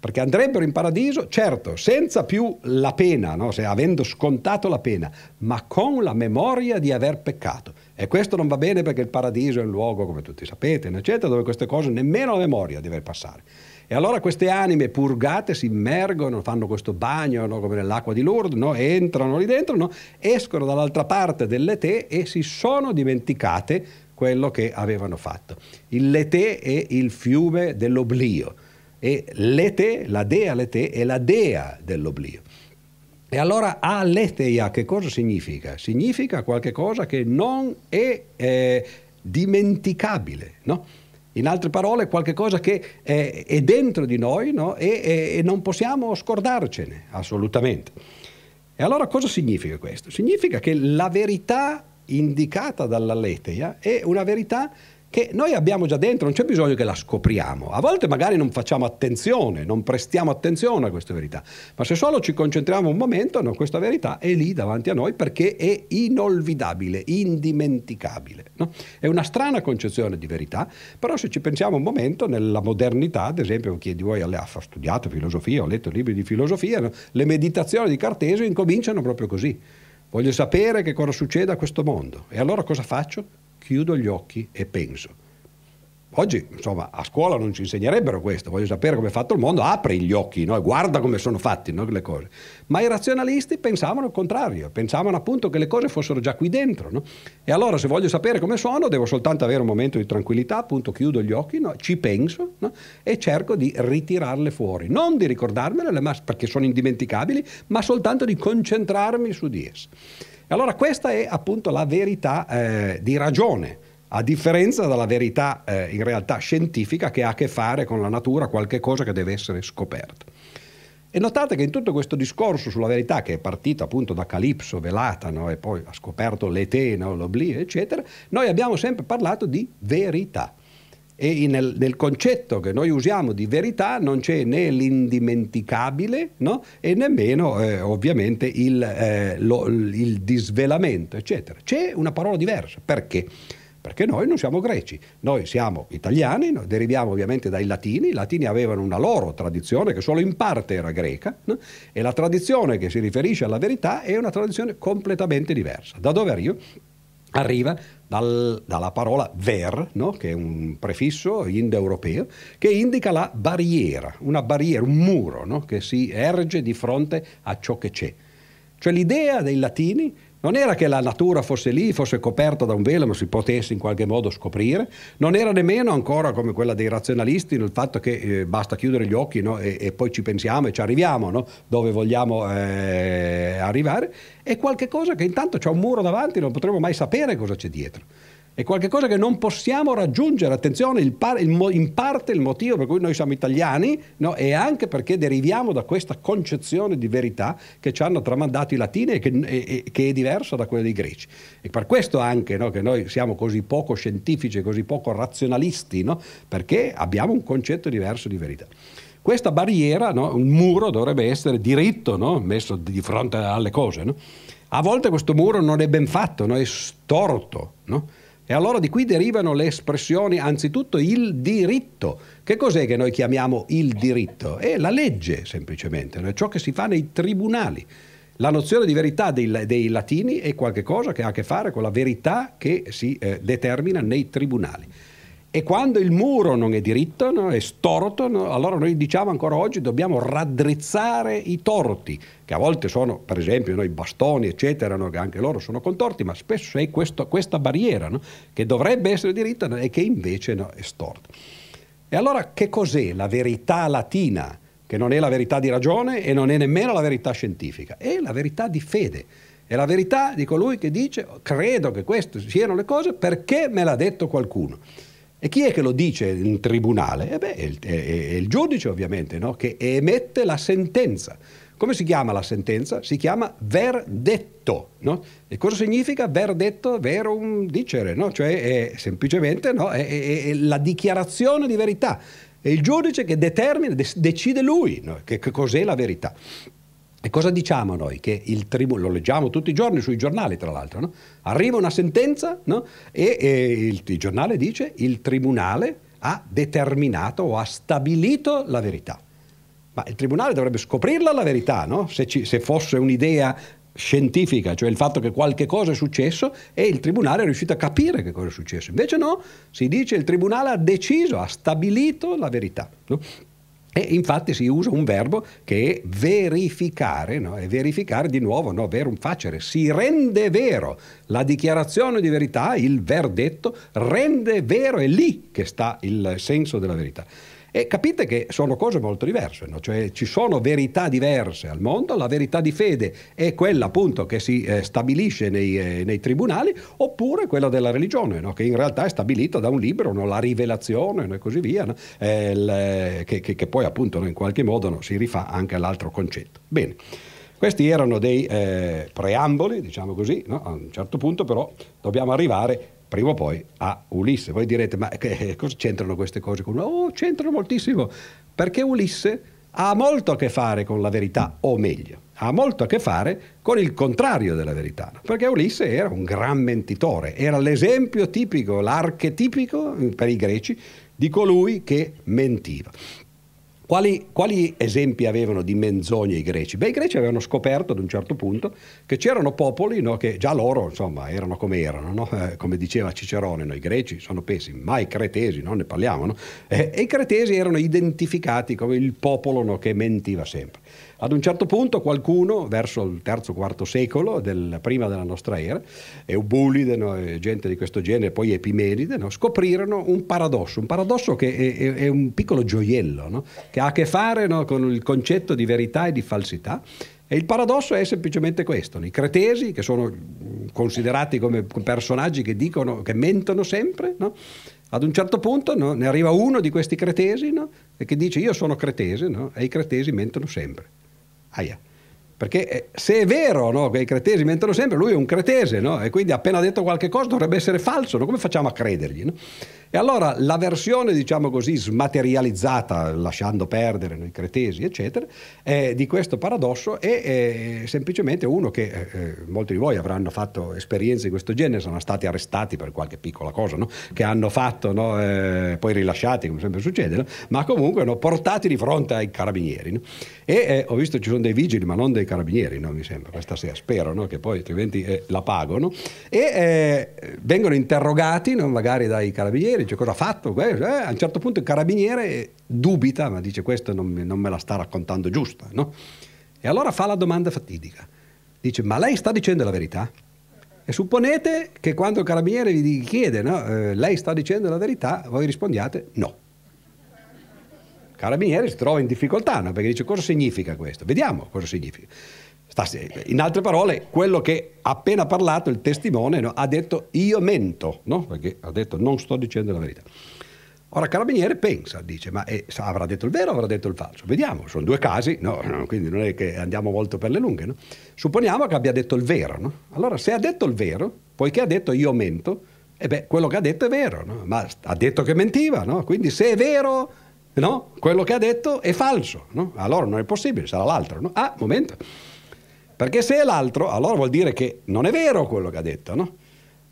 perché andrebbero in paradiso, certo, senza più la pena, no? Se, avendo scontato la pena, ma con la memoria di aver peccato. E questo non va bene perché il paradiso è un luogo, come tutti sapete, eccetera, dove queste cose nemmeno la memoria deve passare. E allora queste anime purgate si immergono, fanno questo bagno no? come nell'acqua di Lourdes, no? entrano lì dentro, no? escono dall'altra parte dell'Etè e si sono dimenticate quello che avevano fatto. Il Letè è il fiume dell'oblio e l'ete, la dea l'ete, è la dea dell'oblio. E allora aletheia che cosa significa? Significa qualcosa che non è eh, dimenticabile, no? In altre parole, qualcosa che è, è dentro di noi no? e, e, non possiamo scordarcene, assolutamente. E allora cosa significa questo? Significa che la verità indicata dall'aletheia è una verità che noi abbiamo già dentro, non c'è bisogno che la scopriamo. A volte magari non facciamo attenzione, non prestiamo attenzione a questa verità, ma se solo ci concentriamo un momento, no, questa verità è lì davanti a noi perché è inolvidabile, indimenticabile. No? È una strana concezione di verità, però se ci pensiamo un momento, nella modernità, ad esempio, chi di voi ha studiato filosofia, ha letto libri di filosofia, no? le meditazioni di Cartesio incominciano proprio così. Voglio sapere che cosa succede a questo mondo. E allora cosa faccio? Chiudo gli occhi e penso. Oggi, insomma, a scuola non ci insegnerebbero questo, voglio sapere come è fatto il mondo, apri gli occhi no? guarda come sono fatti no? le cose. Ma i razionalisti pensavano il contrario, pensavano appunto che le cose fossero già qui dentro. No? E allora se voglio sapere come sono, devo soltanto avere un momento di tranquillità, appunto chiudo gli occhi, ci penso e cerco di ritirarle fuori. Non di ricordarmele perché sono indimenticabili, ma soltanto di concentrarmi su di esse. Allora questa è appunto la verità eh, di ragione, a differenza dalla verità eh, in realtà scientifica che ha a che fare con la natura, qualche cosa che deve essere scoperta. E notate che in tutto questo discorso sulla verità, che è partito appunto da Calipso, Velata, no? e poi ha scoperto l'Etena, l'Oblio, eccetera, noi abbiamo sempre parlato di verità. E nel, nel, concetto che noi usiamo di verità non c'è né l'indimenticabile no? e nemmeno eh, ovviamente il, eh, lo, il disvelamento, eccetera. C'è una parola diversa. Perché? perché noi non siamo greci, noi siamo italiani, noi deriviamo ovviamente dai latini, i latini avevano una loro tradizione che solo in parte era greca no? e la tradizione che si riferisce alla verità è una tradizione completamente diversa. Da dove arriva? Arriva dal, dalla parola ver, no? che è un prefisso indoeuropeo, che indica la barriera, una barriera, un muro no? che si erge di fronte a ciò che c'è. Cioè l'idea dei latini non era che la natura fosse lì, fosse coperta da un velo, ma si potesse in qualche modo scoprire. Non era nemmeno ancora come quella dei razionalisti, il fatto che eh, basta chiudere gli occhi no? e, e, poi ci pensiamo e ci arriviamo no? dove vogliamo eh, arrivare. È qualcosa che intanto c'è un muro davanti, non potremo mai sapere cosa c'è dietro è qualcosa che non possiamo raggiungere. Attenzione, il par- il in parte il motivo per cui noi siamo italiani no, è anche perché deriviamo da questa concezione di verità che ci hanno tramandato i latini e che, e, e, che è diversa da quella dei greci. E per questo anche no, che noi siamo così poco scientifici, così poco razionalisti, no, perché abbiamo un concetto diverso di verità. Questa barriera, un muro, dovrebbe essere diritto, messo di fronte alle cose. A volte questo muro non è ben fatto, è storto. E allora di qui derivano le espressioni, anzitutto il diritto. Che cos'è che noi chiamiamo il diritto? È la legge, semplicemente, è ciò che si fa nei tribunali. La nozione di verità dei, dei, latini è qualcosa che ha a che fare con la verità che si eh, determina nei tribunali. E quando il muro non è diritto, no, è storto, no, allora noi diciamo ancora oggi dobbiamo raddrizzare i torti, che a volte sono, per esempio, no, i bastoni, eccetera, che anche loro sono contorti, ma spesso è questo, questa barriera che dovrebbe essere diritta e che invece è storta. E allora che cos'è la verità latina, che non è la verità di ragione e non è nemmeno la verità scientifica? È la verità di fede. È la verità di colui che dice credo che queste siano le cose perché me l'ha detto qualcuno. E chi è che lo dice in tribunale? Eh beh, è, il, è, è il giudice ovviamente, no? che emette la sentenza. Come si chiama la sentenza? Si chiama verdetto. No? E cosa significa verdetto? Verum dicere, no? cioè è semplicemente no? è, è, la dichiarazione di verità. È il giudice che determina, decide lui che, che cos'è la verità. E cosa diciamo noi? Che il tribunale, lo leggiamo tutti i giorni sui giornali tra l'altro, no? arriva una sentenza no? e, e il, il, giornale dice il tribunale ha determinato o ha stabilito la verità. Ma il tribunale dovrebbe scoprirla la verità, no? se, ci, se fosse un'idea scientifica, cioè il fatto che qualche cosa è successo e il tribunale è riuscito a capire che cosa è successo. Invece no, si dice il tribunale ha deciso, ha stabilito la verità. No? E infatti si usa un verbo che è verificare, no? e verificare di nuovo, no? verum facere, si rende vero. La dichiarazione di verità, il verdetto, rende vero, è lì che sta il senso della verità. E capite che sono cose molto diverse, no? cioè ci sono verità diverse al mondo, la verità di fede è quella appunto che si eh, stabilisce nei, eh, nei, tribunali, oppure quella della religione, no? che in realtà è stabilita da un libro, no? la rivelazione e così via, eh, il, che, che, che, poi appunto in qualche modo si rifà anche all'altro concetto. Bene. Questi erano dei eh, preamboli, diciamo così, a un certo punto però dobbiamo arrivare prima o poi a Ulisse. Voi direte, ma che, cosa c'entrano queste cose con Oh, c'entrano moltissimo, perché Ulisse ha molto a che fare con la verità, o meglio, ha molto a che fare con il contrario della verità, perché Ulisse era un gran mentitore, era l'esempio tipico, l'archetipico per i greci di colui che mentiva. Quali, quali, esempi avevano di menzogne i greci? Beh, i greci avevano scoperto ad un certo punto che c'erano popoli no, che già loro insomma, erano come erano, no? eh, come diceva Cicerone, i greci sono pessimi, ma i cretesi, non ne parliamo, eh, e i cretesi erano identificati come il popolo che mentiva sempre. Ad un certo punto qualcuno, verso il terzo-quarto secolo, del, prima della nostra era, Eubulide, no, gente di questo genere, poi Epimenide, no, scoprirono un paradosso, un paradosso che è, è, un piccolo gioiello, no, che ha a che fare con il concetto di verità e di falsità. E il paradosso è semplicemente questo: i cretesi, che sono considerati come personaggi che dicono, che mentono sempre, no? ad un certo punto ne arriva uno di questi cretesi e che dice io sono cretese e i cretesi mentono sempre. Aia. Perché eh, se è vero no, che i cretesi mentono sempre, lui è un cretese, no? e quindi appena detto qualche cosa dovrebbe essere falso, no? come facciamo a credergli? E allora la versione, diciamo così, smaterializzata, lasciando perdere noi cretesi, eccetera, eh, di questo paradosso è, è semplicemente uno che eh, eh, molti di voi avranno fatto esperienze di questo genere, sono stati arrestati per qualche piccola cosa, no? che hanno fatto, no? eh, poi rilasciati, come sempre succede, no? ma comunque portati di fronte ai carabinieri. E eh, ho visto ci sono dei vigili, ma non dei carabinieri, mi sembra, questa sera, spero, che poi altrimenti eh, la pagano, e vengono interrogati magari dai carabinieri dice cosa ha fatto? Eh, a un certo punto il carabiniere dubita, ma dice questo non, non me la sta raccontando giusta, no? E allora fa la domanda fatidica. Dice, ma lei sta dicendo la verità? E supponete che quando il carabiniere vi chiede, no, eh, lei sta dicendo la verità, voi rispondiate no. Il carabiniere si trova in difficoltà, no? perché dice cosa significa questo? Vediamo cosa significa. In altre parole, quello che ha appena parlato il testimone no, ha detto io mento, no? perché ha detto non sto dicendo la verità. Ora Carabiniere pensa, dice, ma eh, avrà detto il vero o avrà detto il falso? Vediamo, sono due casi, no, (laughs) quindi non è che andiamo molto per le lunghe. No? Supponiamo che abbia detto il vero. Allora, se ha detto il vero, poiché ha detto io mento, e beh, quello che ha detto è vero, ma ha detto che mentiva, quindi se è vero, quello che ha detto è falso. Allora non è possibile, sarà l'altro. Ah, momento. Perché se è l'altro, allora vuol dire che non è vero quello che ha detto, no?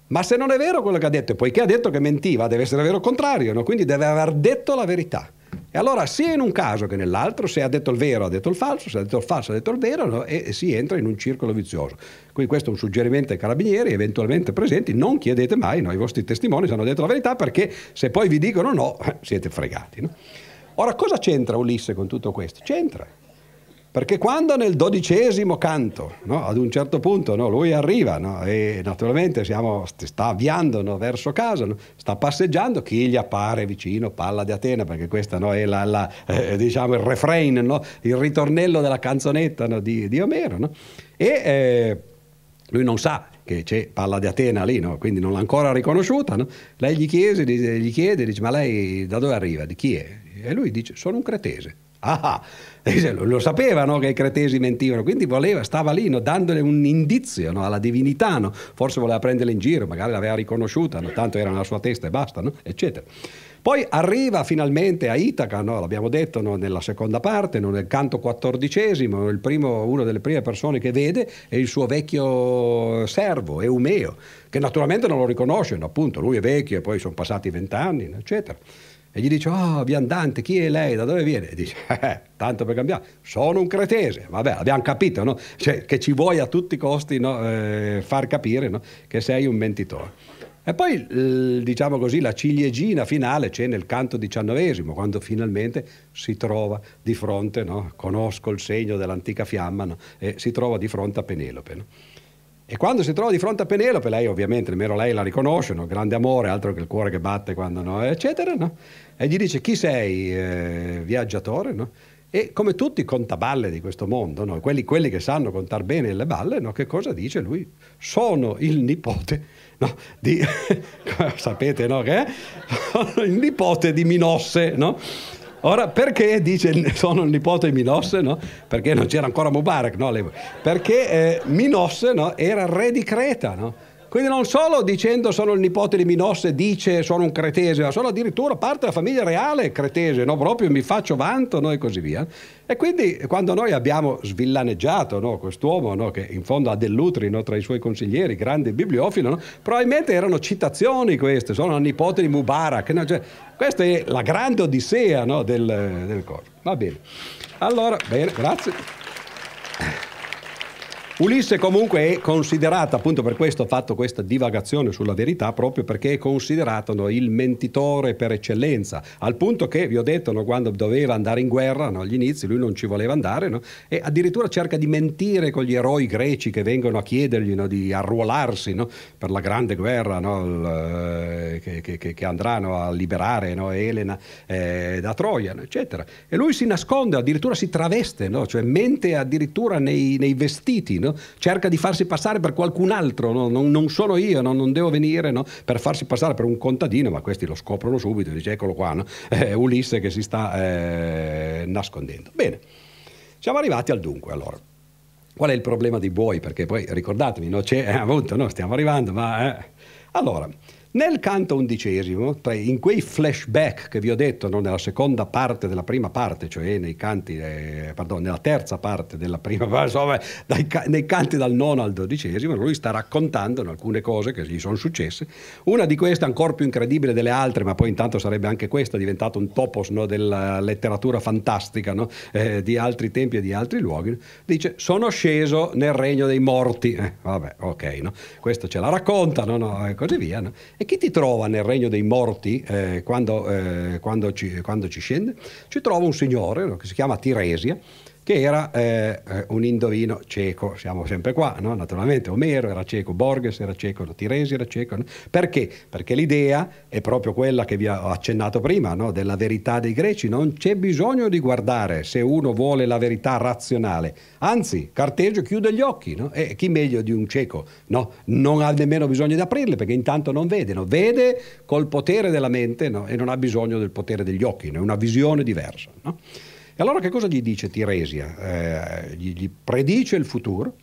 Ma se non è vero quello che ha detto, poiché ha detto che mentiva, deve essere vero il contrario, no? Quindi deve aver detto la verità. E allora sia in un caso che nell'altro, se ha detto il vero ha detto il falso, se ha detto il falso ha detto il vero no? e, e, si entra in un circolo vizioso. Quindi questo è un suggerimento ai carabinieri eventualmente presenti, non chiedete mai no, ai vostri testimoni se hanno detto la verità perché se poi vi dicono no (laughs) siete fregati. No? Ora cosa c'entra Ulisse con tutto questo? C'entra perché quando nel dodicesimo canto, no, ad un certo punto no, lui arriva no, e naturalmente siamo, sta avviando verso casa, sta passeggiando, chi gli appare vicino, palla di Atena, perché questo è la, la, eh, diciamo il refrain, il ritornello della canzonetta di, di, Omero. E eh, lui non sa che c'è Palla di Atena lì, no? quindi non l'ha ancora riconosciuta. No? Lei gli chiede, gli chiede, dice, ma lei da dove arriva? Di chi è? E lui dice, sono un cretese. Ah, lo sapevano che i cretesi mentivano, quindi voleva, stava lì no, dandole un indizio no, alla divinità, no? forse voleva prenderla in giro, magari l'aveva riconosciuta, tanto era nella sua testa e basta, eccetera. Poi arriva finalmente a Itaca, l'abbiamo detto nella seconda parte, nel canto quattordicesimo, primo, una delle prime persone che vede è il suo vecchio servo, Eumeo, che naturalmente non lo riconosce, appunto, lui è vecchio e poi sono passati vent'anni, eccetera e gli dice, oh viandante, chi è lei, da dove viene? E dice, (laughs) eh, tanto per cambiare, sono un cretese. Vabbè, abbiamo capito, no? cioè, che ci vuoi a tutti i costi no? eh, far capire no? che sei un mentitore. E poi, diciamo così, la ciliegina finale c'è nel canto diciannovesimo, quando finalmente si trova di fronte, conosco il segno dell'antica fiamma, e si trova di fronte a Penelope. E quando si trova di fronte a Penelope, lei ovviamente nemmeno lei la riconosce, no? grande amore, altro che il cuore che batte quando no, eccetera, no? e gli dice chi sei, eh, viaggiatore? No? E come tutti i contaballe di questo mondo, no? quelli, quelli, che sanno contare bene le balle, no? che cosa dice lui? Sono il nipote no? di... (laughs) sapete no? che è? Sono il nipote di Minosse, no? Ora, perché dice sono il nipote di Minosse? No? Perché non c'era ancora Mubarak, no? Perché eh, Minosse no? era re di Creta, no? Quindi non solo dicendo sono il nipote di Minosse dice sono un cretese, ma sono addirittura parte della famiglia reale cretese, no? proprio mi faccio vanto no? e così via. E quindi quando noi abbiamo svillaneggiato no? quest'uomo che in fondo ha Dell'Utri tra i suoi consiglieri, grande bibliofilo, probabilmente erano citazioni queste, sono il nipote di Mubarak. Cioè, questa è la grande odissea del, del corpo. Va bene. Allora, bene, grazie. Ulisse comunque è considerato, appunto per questo ho fatto questa divagazione sulla verità, proprio perché è considerato no, il mentitore per eccellenza, al punto che, vi ho detto, no, quando doveva andare in guerra, no, agli inizi lui non ci voleva andare, e addirittura cerca di mentire con gli eroi greci che vengono a chiedergli di arruolarsi per la grande guerra il, eh, che, che, che, andranno a liberare Elena eh, da Troia, eccetera. E lui si nasconde, addirittura si traveste, cioè mente addirittura nei, nei vestiti, no? cerca di farsi passare per qualcun altro, no? non, non, sono io, no? non devo venire per farsi passare per un contadino, ma questi lo scoprono subito, dice eccolo qua, (laughs) eh, Ulisse che si sta eh, nascondendo. Bene. Siamo arrivati al dunque allora. Qual è il problema dei buoi? Perché poi ricordatevi, no? C'è, appunto, no? stiamo arrivando, ma... Eh. Allora, nel canto undicesimo, in quei flashback che vi ho detto no, nella seconda parte della prima parte, cioè nei canti, eh, pardon, nella terza parte della prima (laughs) parte, insomma, dai, nei canti dal nono al dodicesimo, lui sta raccontando no, alcune cose che gli sono successe. Una di queste ancora più incredibile delle altre, ma poi intanto sarebbe anche questa diventata un topos no, della letteratura fantastica eh, di altri tempi e di altri luoghi. Dice: Sono sceso nel regno dei morti. Eh, vabbè, ok, questo ce la racconta e così via. E chi ti trova nel regno dei morti eh, quando, eh, quando, ci, quando, ci, scende? Ci trova un signore no, che si chiama Tiresia, che era eh, eh, un indovino cieco, siamo sempre qua, no? naturalmente Omero era cieco, Borges era cieco, Tiresi era cieco, no? perché? Perché l'idea è proprio quella che vi ho accennato prima, no? della verità dei greci, non c'è bisogno di guardare se uno vuole la verità razionale, anzi Cartesio chiude gli occhi, e chi meglio di un cieco non ha nemmeno bisogno di aprirli perché intanto non vede, vede col potere della mente e non ha bisogno del potere degli occhi, è una visione diversa. E allora che cosa gli dice Tiresia? Eh, gli, gli, predice il futuro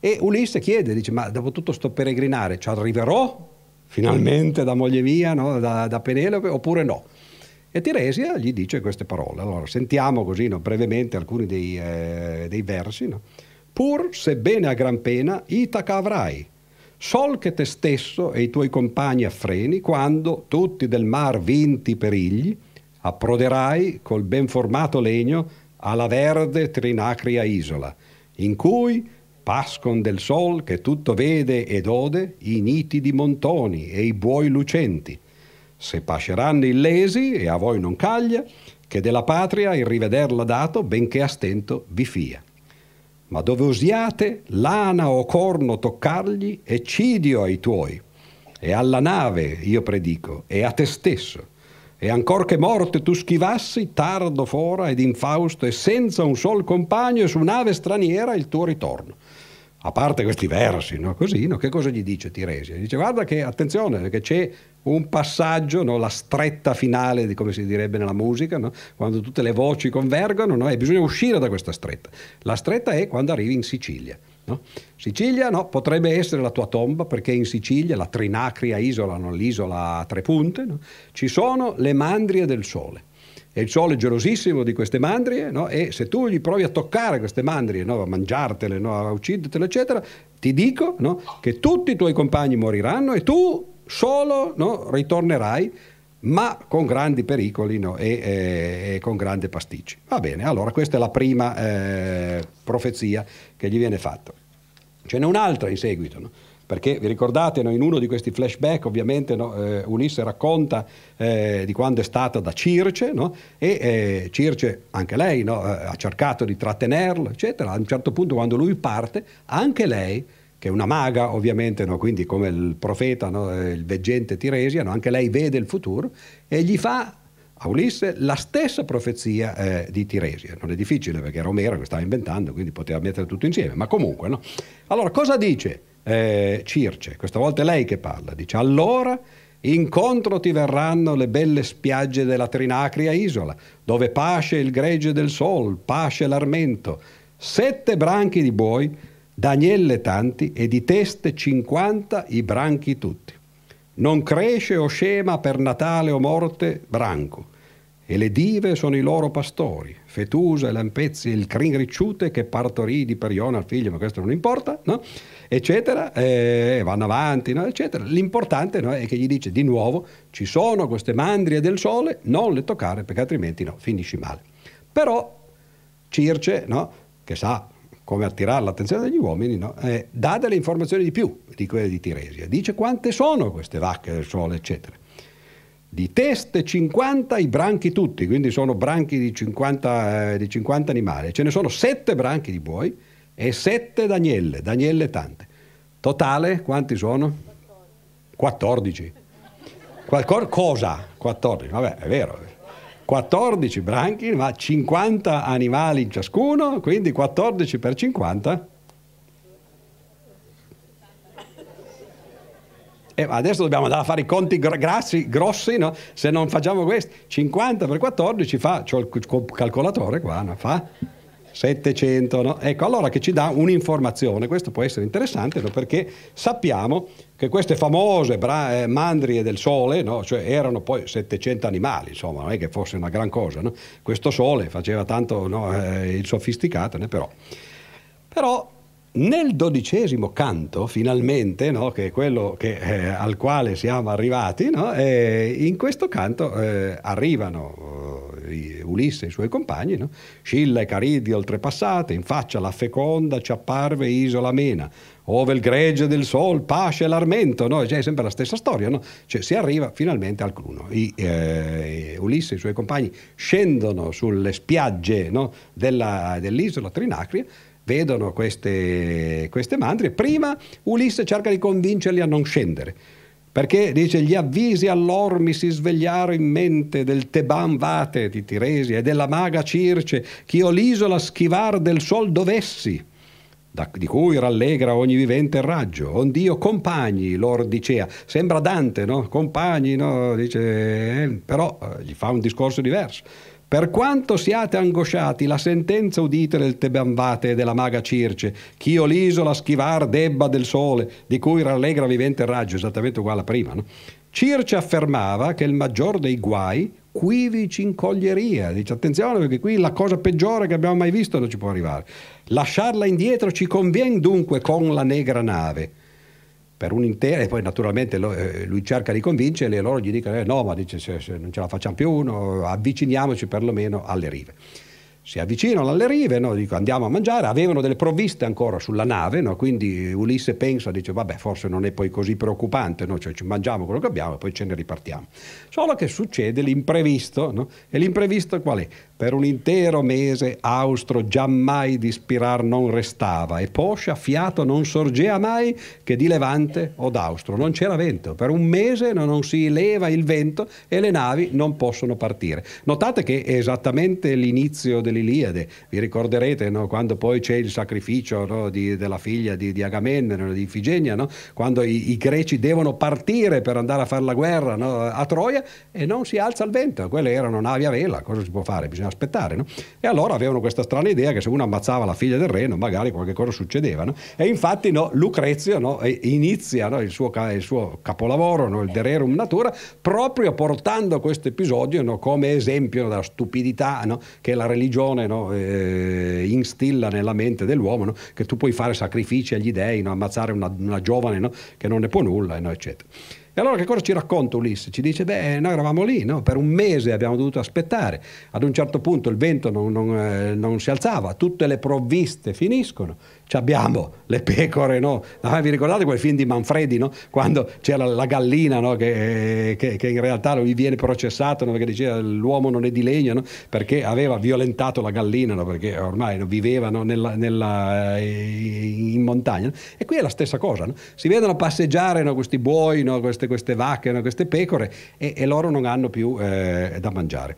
e Ulisse chiede, dice ma dopo tutto sto peregrinare ci arriverò finalmente da moglie mia, no? da, da, Penelope oppure no? E Tiresia gli dice queste parole. Allora sentiamo così no, brevemente alcuni dei, eh, dei versi. No? Pur sebbene a gran pena Itaca avrai, sol che te stesso e i tuoi compagni affreni quando, tutti del mar vinti perigli, approderai col ben formato legno alla verde trinacria isola, in cui pascon del sol che tutto vede ed ode i nitidi montoni e i buoi lucenti. Se pasceranno illesi, e a voi non caglia, che della patria il rivederla dato, benché a stento vi fia. Ma dove osiate lana o corno toccargli, eccidio ai tuoi, e alla nave, io predico, e a te stesso, e ancor che morte tu schivassi, tardo fora ed infausto e senza un sol compagno su nave straniera il tuo ritorno. A parte questi versi, no? Così, no? Che cosa gli dice Tiresia? Dice guarda che, attenzione, che c'è un passaggio, no? la stretta finale, di come si direbbe nella musica, no? quando tutte le voci convergono, no? e bisogna uscire da questa stretta. La stretta è quando arrivi in Sicilia. No? Sicilia no, potrebbe essere la tua tomba perché in Sicilia, la Trinacria isola, no? l'isola a tre punte, no? ci sono le mandrie del sole. E il sole è gelosissimo di queste mandrie no? e se tu gli provi a toccare queste mandrie, a mangiartele, a uccidertele, eccetera, ti dico che tutti i tuoi compagni moriranno e tu solo ritornerai ma con grandi pericoli no, e, e, e, con grande pasticci. Va bene, allora questa è la prima eh, profezia che gli viene fatta. Ce n'è un'altra in seguito, no? perché vi ricordate no, in uno di questi flashback ovviamente no, eh, Ulisse racconta eh, di quando è stata da Circe no? e eh, Circe anche lei eh, ha cercato di trattenerlo eccetera a un certo punto quando lui parte anche lei che è una maga ovviamente, quindi come il profeta, no? il veggente Tiresia, anche lei vede il futuro e gli fa a Ulisse la stessa profezia eh, di Tiresia. Non è difficile perché era Omero che stava inventando, quindi poteva mettere tutto insieme, ma comunque. No? Allora, cosa dice eh, Circe? Questa volta è lei che parla. Dice, allora incontro ti verranno le belle spiagge della Trinacria isola, dove pasce il gregge del sol, pasce l'armento, sette branchi di buoi, d'agnelle tanti e di teste cinquanta i branchi tutti. Non cresce o scema per Natale o morte branco, e le dive sono i loro pastori, Fetusa e Lampezzi il crin ricciute che partorì di Periona al figlio, ma questo non importa, no? eccetera, e vanno avanti, no? eccetera. L'importante no? è che gli dice di nuovo, ci sono queste mandrie del sole, non le toccare perché altrimenti finisci male. Però Circe, che sa come attirare l'attenzione degli uomini, eh, dà delle informazioni di più di quelle di Tiresia. Dice quante sono queste vacche del sole, eccetera. Di teste 50 i branchi tutti, quindi sono branchi di 50, eh, di 50 animali. Ce ne sono 7 branchi di buoi e 7 d'agnelle, d'agnelle tante. Totale quanti sono? 14. Qualcosa? Cosa? 14, vabbè, è vero. 14 branchi, ma 50 animali in ciascuno, quindi 14 per 50. E adesso dobbiamo andare a fare i conti grassi, grossi, no? se non facciamo questo. 50 per 14 fa, ho il calcolatore qua, no? fa 700, no? Ecco, allora che ci dà un'informazione, questo può essere interessante no? perché sappiamo che queste famose bra- eh, mandrie del sole, no? cioè erano poi 700 animali, insomma, non è che fosse una gran cosa, no? questo sole faceva tanto eh, il sofisticato, però. però nel dodicesimo canto, finalmente, no, che è quello che, eh, al quale siamo arrivati, no, eh, in questo canto eh, arrivano eh, Ulisse e i suoi compagni, no? Scilla e Caridi oltrepassate, in faccia la feconda ci apparve isola mena, ove il gregge del sol pasce l'armento, no? Cioè, è sempre la stessa storia, no? Cioè, si arriva finalmente al Cluno. I, eh, Ulisse e i suoi compagni scendono sulle spiagge no? Della, dell'isola Trinacria vedono queste, queste mandrie, prima Ulisse cerca di convincerli a non scendere. Perché dice gli avvisi all'or mi si svegliarono in mente del Teban Vate di Tiresia e della maga Circe, ch'io l'isola schivar del sol dovessi, da, di cui rallegra ogni vivente raggio. Ond'io compagni, lor dicea. Sembra Dante, no? Compagni, no? Dice, eh, però eh, gli fa un discorso diverso. Per quanto siate angosciati, la sentenza udite del Tebamvate e della maga Circe, ch'io l'isola schivar debba del sole, di cui rallegra vivente il raggio, esattamente uguale a prima. No? Circe affermava che il maggior dei guai quivi ci incoglieria. Dice attenzione perché qui la cosa peggiore che abbiamo mai visto non ci può arrivare. Lasciarla indietro ci conviene dunque con la negra nave per un'intera e poi naturalmente eh, lui cerca di convincerli e loro gli dicono eh, no ma dice se, se non ce la facciamo più no, avviciniamoci perlomeno alle rive si avvicinano alle rive, no? Dico, andiamo a mangiare, avevano delle provviste ancora sulla nave, no? quindi Ulisse pensa, dice vabbè forse non è poi così preoccupante, no? cioè ci mangiamo quello che abbiamo e poi ce ne ripartiamo. Solo che succede l'imprevisto, e l'imprevisto qual è? Per un intero mese austro giammai di spirar non restava e poscia fiato non sorgea mai che di levante o d'austro, non c'era vento, per un mese non si leva il vento e le navi non possono partire. Notate che è esattamente l'inizio del dell'Iliade. Vi ricorderete no? quando poi c'è il sacrificio no? di, della figlia di, di Agamennone, di Ifigenia, no? quando i, i, greci devono partire per andare a fare la guerra a Troia e non si alza il vento. Quelle erano navi a vela, cosa si può fare? Bisogna aspettare. E allora avevano questa strana idea che se uno ammazzava la figlia del re, magari qualche cosa succedeva. E infatti Lucrezio inizia il suo, il, suo, capolavoro, il De Rerum Natura, proprio portando questo episodio come esempio della stupidità che la religione religione no, eh, instilla nella mente dell'uomo no, che tu puoi fare sacrifici agli dei, no, ammazzare una, una giovane che non ne può nulla, eccetera. E allora che cosa ci racconta Ulisse? Ci dice, beh, noi eravamo lì, no? per un mese abbiamo dovuto aspettare, ad un certo punto il vento non, non, eh, non si alzava, tutte le provviste finiscono, abbiamo le pecore, no? Ah, vi ricordate quel film di Manfredi, no? quando c'era la gallina no? che, che, che, in realtà lui viene processato perché diceva l'uomo non è di legno perché aveva violentato la gallina perché ormai viveva nella, nella, eh, in montagna. E qui è la stessa cosa, si vedono passeggiare questi buoi, queste, queste, vacche, queste pecore e, e, loro non hanno più eh, da mangiare.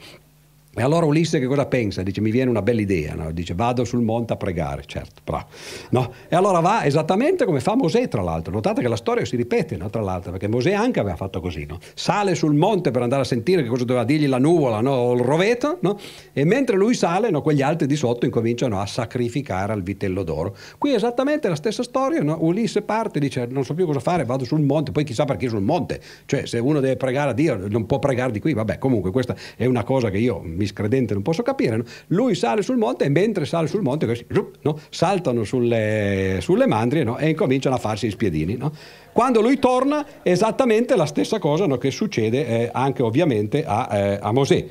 E allora Ulisse che cosa pensa? Dice mi viene una bella idea, no? dice vado sul monte a pregare, certo, bravo. No? E allora va esattamente come fa Mosè tra l'altro, notate che la storia si ripete no? tra l'altro, perché Mosè anche aveva fatto così, sale sul monte per andare a sentire che cosa doveva dirgli la nuvola o il roveto, e mentre lui sale quegli altri di sotto incominciano a sacrificare al vitello d'oro. Qui è esattamente la stessa storia, Ulisse parte, dice non so più cosa fare, vado sul monte, poi chissà perché sul monte, cioè se uno deve pregare a Dio non può pregare di qui, vabbè comunque questa è una cosa che io mi miscredente non posso capire, no? lui sale sul monte e mentre sale sul monte questi, no? saltano sulle, sulle mandrie no? e incominciano a farsi i spiedini. Quando lui torna esattamente la stessa cosa che succede eh, anche ovviamente a, eh, a Mosè.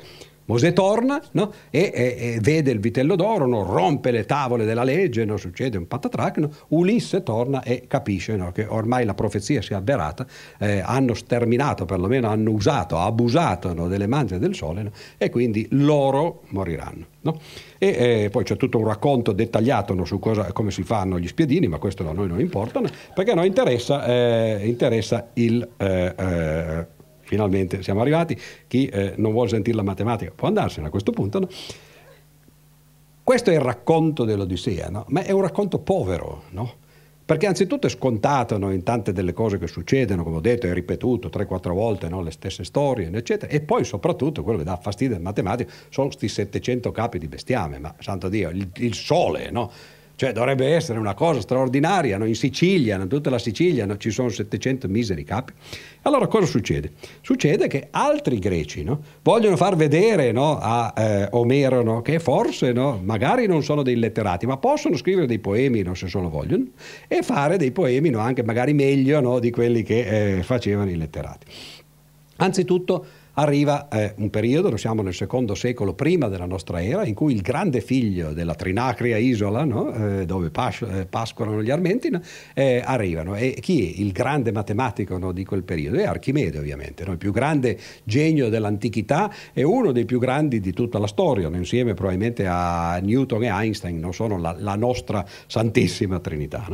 Mosè torna no? e, e, e, vede il vitello d'oro, no? rompe le tavole della legge, non succede un patatrac, no? Ulisse torna e capisce che ormai la profezia si è avverata, eh, hanno sterminato, perlomeno hanno usato, abusato delle mange del sole e quindi loro moriranno. E eh, poi c'è tutto un racconto dettagliato su cosa, come si fanno gli spiedini, ma questo a noi non importa, perché a noi interessa, eh, interessa il eh, eh finalmente siamo arrivati, chi eh, non vuole sentire la matematica può andarsene a questo punto. No? Questo è il racconto dell'Odissea, no? ma è un racconto povero, no? Perché anzitutto è scontato in tante delle cose che succedono, come ho detto, è ripetuto 3-4 volte le stesse storie, eccetera. E poi soprattutto quello che dà fastidio al matematico sono questi 700 capi di bestiame, ma santo Dio, il, il sole, no? Cioè dovrebbe essere una cosa straordinaria, no? in Sicilia, in tutta la Sicilia no? ci sono 700 miseri capi. Allora cosa succede? Succede che altri greci no? vogliono far vedere a eh, Omero che forse magari non sono dei letterati, ma possono scrivere dei poemi se solo vogliono e fare dei poemi anche magari meglio di quelli che eh, facevano i letterati. Anzitutto arriva eh, un periodo, noi siamo nel secondo secolo prima della nostra era, in cui il grande figlio della Trinacria isola, no? eh, dove pas- eh, pascolano gli armenti, no? Eh, arrivano. E chi è il grande matematico no, di quel periodo? È Archimede ovviamente, il più grande genio dell'antichità e uno dei più grandi di tutta la storia, insieme probabilmente a Newton e Einstein, non sono la, la nostra Santissima Trinità.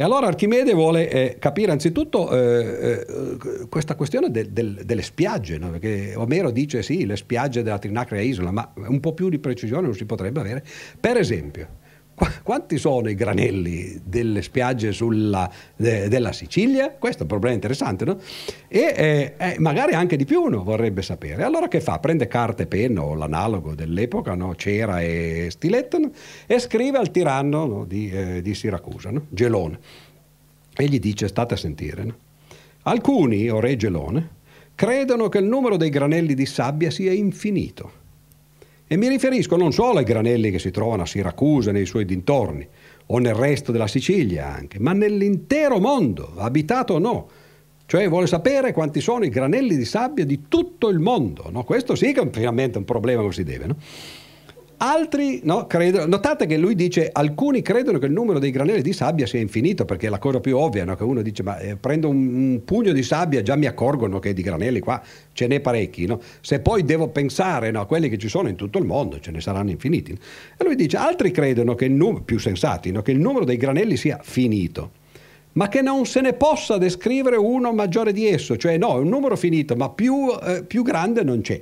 E allora Archimede vuole eh, capire anzitutto eh, eh, questa questione de, de, delle spiagge, no? perché Omero dice sì, le spiagge della Trinacria Isola, ma un po' più di precisione non si potrebbe avere. Per esempio, quanti sono i granelli delle spiagge sulla, de, della Sicilia? Questo è un problema interessante, no? E eh, eh, magari anche di più uno vorrebbe sapere. Allora che fa? Prende carta e penna o l'analogo dell'epoca, no? cera e stiletto, no? e scrive al tiranno no? di, eh, di, Siracusa, Gelone, e gli dice, state a sentire, alcuni, o re Gelone, credono che il numero dei granelli di sabbia sia infinito e mi riferisco non solo ai granelli che si trovano a Siracusa nei suoi dintorni, o nel resto della Sicilia anche, ma nell'intero mondo, abitato o no. Cioè vuole sapere quanti sono i granelli di sabbia di tutto il mondo. No? Questo sì che è finalmente un problema come si deve. No? Altri no, credono, notate che lui dice alcuni credono che il numero dei granelli di sabbia sia infinito perché è la cosa più ovvia, no? che uno dice ma eh, prendo un, un, pugno di sabbia già mi accorgono che di granelli qua ce n'è parecchi, no? se poi devo pensare a quelli che ci sono in tutto il mondo ce ne saranno infiniti. E lui dice altri credono che il numero, più sensati, che il numero dei granelli sia finito ma che non se ne possa descrivere uno maggiore di esso, cioè no, è un numero finito, ma più, eh, più grande non c'è.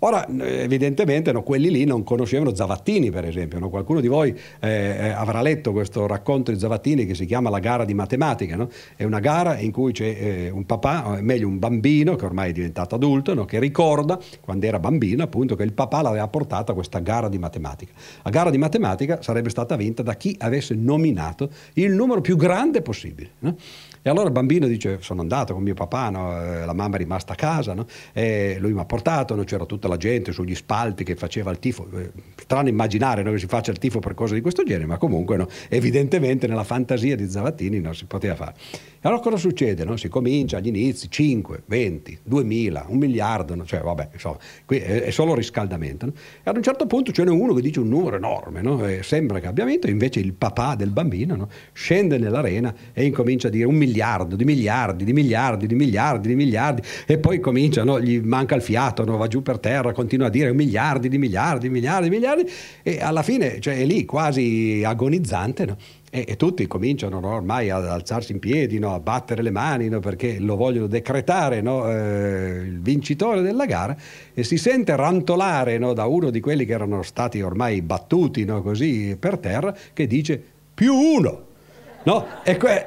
Ora, evidentemente no, quelli lì non conoscevano Zavattini, per esempio. No? Qualcuno di voi eh, eh, avrà letto questo racconto di Zavattini che si chiama La gara di matematica. No? È una gara in cui c'è eh, un papà, meglio un bambino che ormai è diventato adulto, che ricorda quando era bambino appunto che il papà l'aveva portato a questa gara di matematica. La gara di matematica sarebbe stata vinta da chi avesse nominato il numero più grande possibile. E allora il bambino dice: Sono andato con mio papà, no? Eh, la mamma è rimasta a casa, no? e lui mi ha portato, no? c'era tutta la gente sugli spalti che faceva il tifo. Eh, strano immaginare che si faccia il tifo per cose di questo genere, ma comunque evidentemente nella fantasia di Zavattini si poteva fare. Allora cosa succede? No? Si comincia agli inizi 5, 20, 2000, un miliardo, no? cioè vabbè, insomma, qui è, solo riscaldamento. No? E ad un certo punto ce n'è uno che dice un numero enorme, no? sembra che abbia vinto, invece il papà del bambino scende nell'arena e incomincia a dire un miliardo, di miliardi, di miliardi, di miliardi, di miliardi, e poi comincia, gli manca il fiato, va giù per terra, continua a dire miliardi, di miliardi, miliardi, miliardi, e alla fine cioè, è lì quasi agonizzante e, e, tutti cominciano no, ormai ad alzarsi in piedi, no, a battere le mani no, perché lo vogliono decretare eh, il vincitore della gara e si sente rantolare da uno di quelli che erano stati ormai battuti così per terra che dice più uno. E que-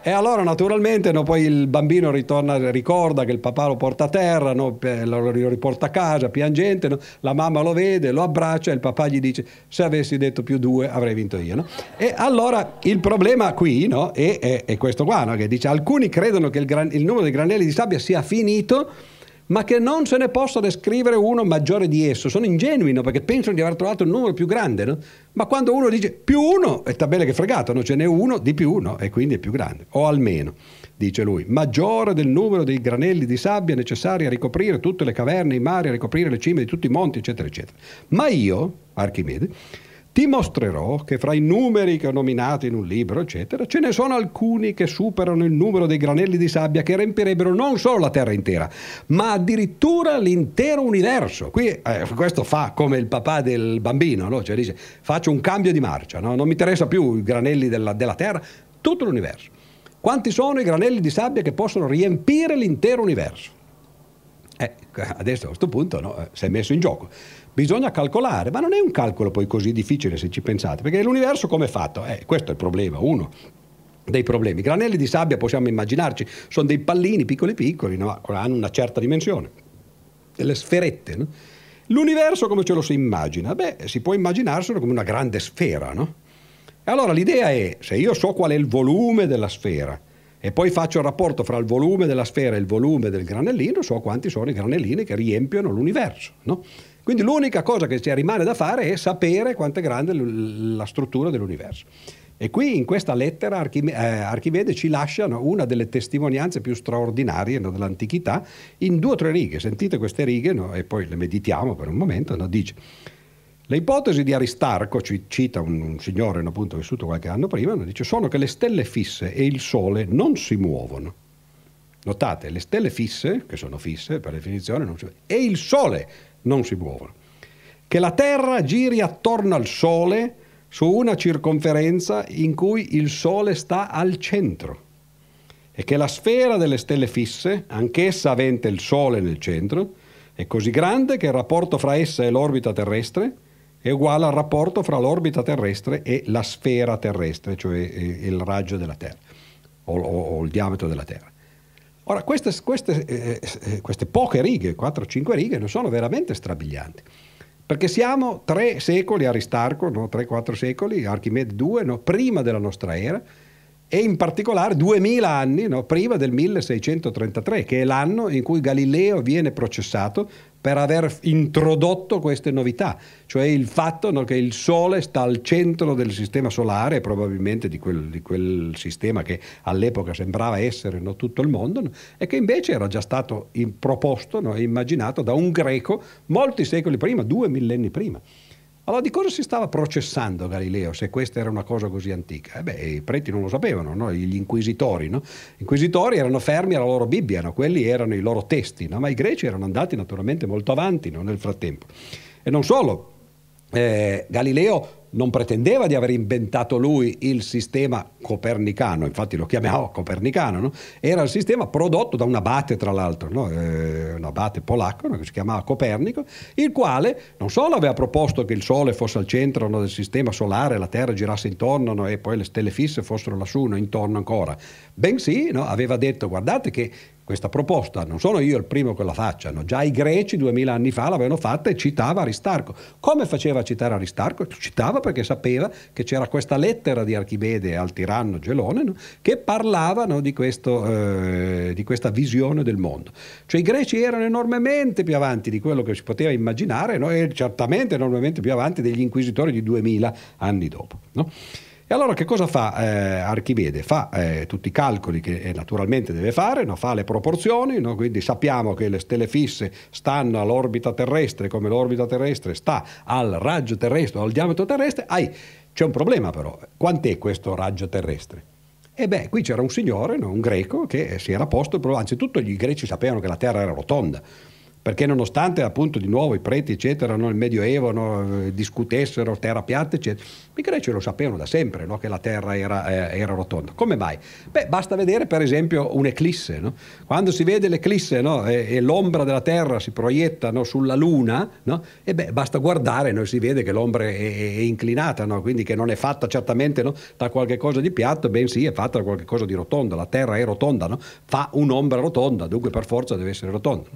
e allora naturalmente no, poi il bambino ritorna, ricorda che il papà lo porta a terra, no, lo riporta a casa piangente, no, la mamma lo vede, lo abbraccia e il papà gli dice se avessi detto più due avrei vinto io. E allora il problema qui è, è, è, questo qua, che dice alcuni credono che il, gran, il numero dei granelli di sabbia sia finito ma che non se ne possa descrivere uno maggiore di esso. Sono ingenui, no? perché pensano di aver trovato il numero più grande, no? ma quando uno dice più uno, è tabella che fregato, no? ce n'è uno di più uno e quindi è più grande, o almeno, dice lui, maggiore del numero dei granelli di sabbia necessari a ricoprire tutte le caverne, i mari, a ricoprire le cime di tutti i monti, eccetera, eccetera. Ma io, Archimede, ti mostrerò che fra i numeri che ho nominato in un libro, eccetera, ce ne sono alcuni che superano il numero dei granelli di sabbia che riempirebbero non solo la Terra intera, ma addirittura l'intero universo. Qui eh, questo fa come il papà del bambino, no? cioè dice faccio un cambio di marcia, no? non mi interessa più i granelli della, della Terra, tutto l'universo. Quanti sono i granelli di sabbia che possono riempire l'intero universo? Eh, adesso a questo punto no, eh, si è messo in gioco bisogna calcolare, ma non è un calcolo poi così difficile se ci pensate, perché l'universo come è fatto? Eh, questo è il problema, uno. dei problemi. Granelli di sabbia possiamo immaginarci, sono dei pallini piccoli piccoli, no? hanno una certa dimensione, delle sferette. No? L'universo come ce lo si immagina? Beh, si può immaginarselo come una grande sfera, no? Allora l'idea è, se io so qual è il volume della sfera e poi faccio il rapporto fra il volume della sfera e il volume del granellino, so quanti sono i granellini che riempiono l'universo, no? Quindi l'unica cosa che ci rimane da fare è sapere quanto è grande la struttura dell'universo. E qui in questa lettera Archime- eh, Archimede ci lascia no, una delle testimonianze più straordinarie no, dell'antichità in due o tre righe. Sentite queste righe no, e poi le meditiamo per un momento. dice, le ipotesi di Aristarco, ci cita un, un signore appunto vissuto qualche anno prima, dice, sono che le stelle fisse e il Sole non si muovono. Notate, le stelle fisse, che sono fisse per definizione, non si, e il Sole non si muovono. Che la Terra giri attorno al Sole su una circonferenza in cui il Sole sta al centro e che la sfera delle stelle fisse, anch'essa avente il Sole nel centro, è così grande che il rapporto fra essa e l'orbita terrestre è uguale al rapporto fra l'orbita terrestre e la sfera terrestre, cioè il raggio della Terra o, o, o il diametro della Terra. Ora, queste, queste, eh, eh queste poche righe, 4-5 righe, non sono veramente strabilianti. Perché siamo tre secoli, Aristarco, no? 3-4 secoli, Archimede 2, no? prima della nostra era, e in particolare 2000 anni no? prima del 1633, che è l'anno in cui Galileo viene processato per aver introdotto queste novità, cioè il fatto no, che il Sole sta al centro del sistema solare, probabilmente di quel, di quel sistema che all'epoca sembrava essere no, tutto il mondo, no, e che invece era già stato proposto e immaginato da un greco molti secoli prima, due millenni prima. Allora di cosa si stava processando Galileo se questa era una cosa così antica? Eh beh, i preti non lo sapevano, no? gli inquisitori. No? Gli inquisitori erano fermi alla loro Bibbia, no? quelli erano i loro testi, ma i greci erano andati naturalmente molto avanti nel frattempo. E non solo, eh, Galileo non pretendeva di aver inventato lui il sistema copernicano, infatti lo chiamava (laughs) copernicano, no? era il sistema prodotto da un abate tra l'altro, no? eh, un abate polacco no? che si chiamava Copernico, il quale non solo aveva proposto che il Sole fosse al centro del sistema solare, la Terra girasse intorno e poi le stelle fisse fossero lassù, intorno ancora, bensì aveva detto guardate che questa proposta, non sono io il primo che la facciano, già i greci duemila anni fa l'avevano fatta e citava Aristarco. Come faceva a citare Aristarco? Citava perché sapeva che c'era questa lettera di Archimede al tiranno Gelone no? che parlava di, questo, eh, di, questa visione del mondo. Cioè i greci erano enormemente più avanti di quello che si poteva immaginare no? e certamente enormemente più avanti degli inquisitori di duemila anni dopo. No? E allora che cosa fa eh, Archimede? Fa eh, tutti i calcoli che eh, naturalmente deve fare, no? fa le proporzioni, no? quindi sappiamo che le stelle fisse stanno all'orbita terrestre come l'orbita terrestre sta al raggio terrestre, al diametro terrestre. Ai, c'è un problema però, quant'è questo raggio terrestre? E beh, qui c'era un signore, no? un greco, che si era posto problema, anzitutto gli greci sapevano che la Terra era rotonda, perché nonostante appunto di nuovo i preti eccetera nel Medioevo no, eh, discutessero terra piatta eccetera, i greci lo sapevano da sempre no, che la terra era, eh, era, rotonda. Come mai? Beh, basta vedere per esempio un'eclisse. No? Quando si vede l'eclisse e, e, l'ombra della terra si proietta sulla luna, e beh, basta guardare, e si vede che l'ombra è, è inclinata, quindi che non è fatta certamente da qualche cosa di piatto, bensì è fatta da qualche cosa di rotondo. La terra è rotonda, fa un'ombra rotonda, dunque per forza deve essere rotonda.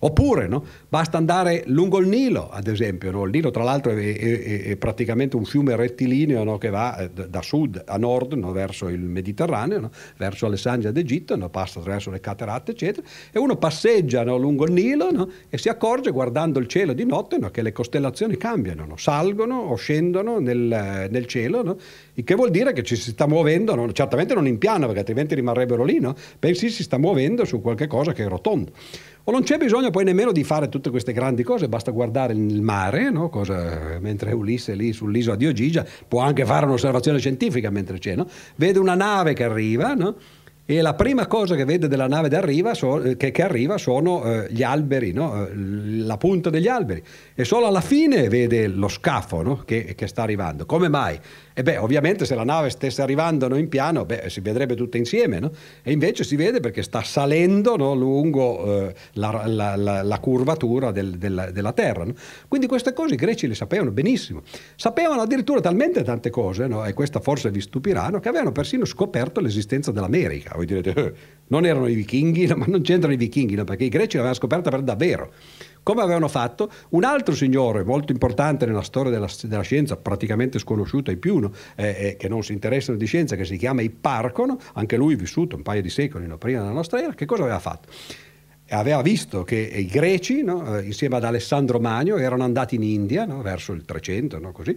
Oppure no? basta andare lungo il Nilo, ad esempio. No? Il Nilo, tra l'altro, è, è, è praticamente un fiume rettilineo no? che va eh, da sud a nord verso il Mediterraneo, verso Alessandria d'Egitto, passa attraverso le cateratte, eccetera. E uno passeggia lungo il Nilo e si accorge, guardando il cielo di notte, che le costellazioni cambiano, salgono o scendono nel, nel cielo, il che vuol dire che ci si sta muovendo, certamente non in piano, perché altrimenti rimarrebbero lì, bensì si sta muovendo su qualche cosa che è rotondo. O non c'è bisogno poi nemmeno di fare tutte queste grandi cose, basta guardare il mare, no? Cosa, mentre Ulisse lì sull'isola di Ogigia può anche fare un'osservazione scientifica mentre c'è, no? vede una nave che arriva no? e la prima cosa che vede della nave so, che, che, arriva sono eh, gli alberi, no? Eh, la punta degli alberi e solo alla fine vede lo scafo no? che, che, sta arrivando. Come mai? E beh, ovviamente se la nave stesse arrivando in piano, beh, si vedrebbe tutta insieme, no? E invece si vede perché sta salendo no? lungo eh, la, la, la, la, curvatura del, della, della, Terra. No? Quindi queste cose i greci le sapevano benissimo. Sapevano addirittura talmente tante cose, no? e questa forse vi stupiranno, che avevano persino scoperto l'esistenza dell'America. Voi direte, eh, non erano i vichinghi, ma non c'entrano i vichinghi, perché i greci l'avevano scoperta per davvero come avevano fatto un altro signore molto importante nella storia della, della scienza, praticamente sconosciuto ai più, no? eh, eh, che non si interessano di scienza, che si chiama Ipparcono, anche lui vissuto un paio di secoli no? prima della nostra era, che cosa aveva fatto? aveva visto che i greci, no, eh, insieme ad Alessandro Magno, erano andati in India no, verso il 300, no, così,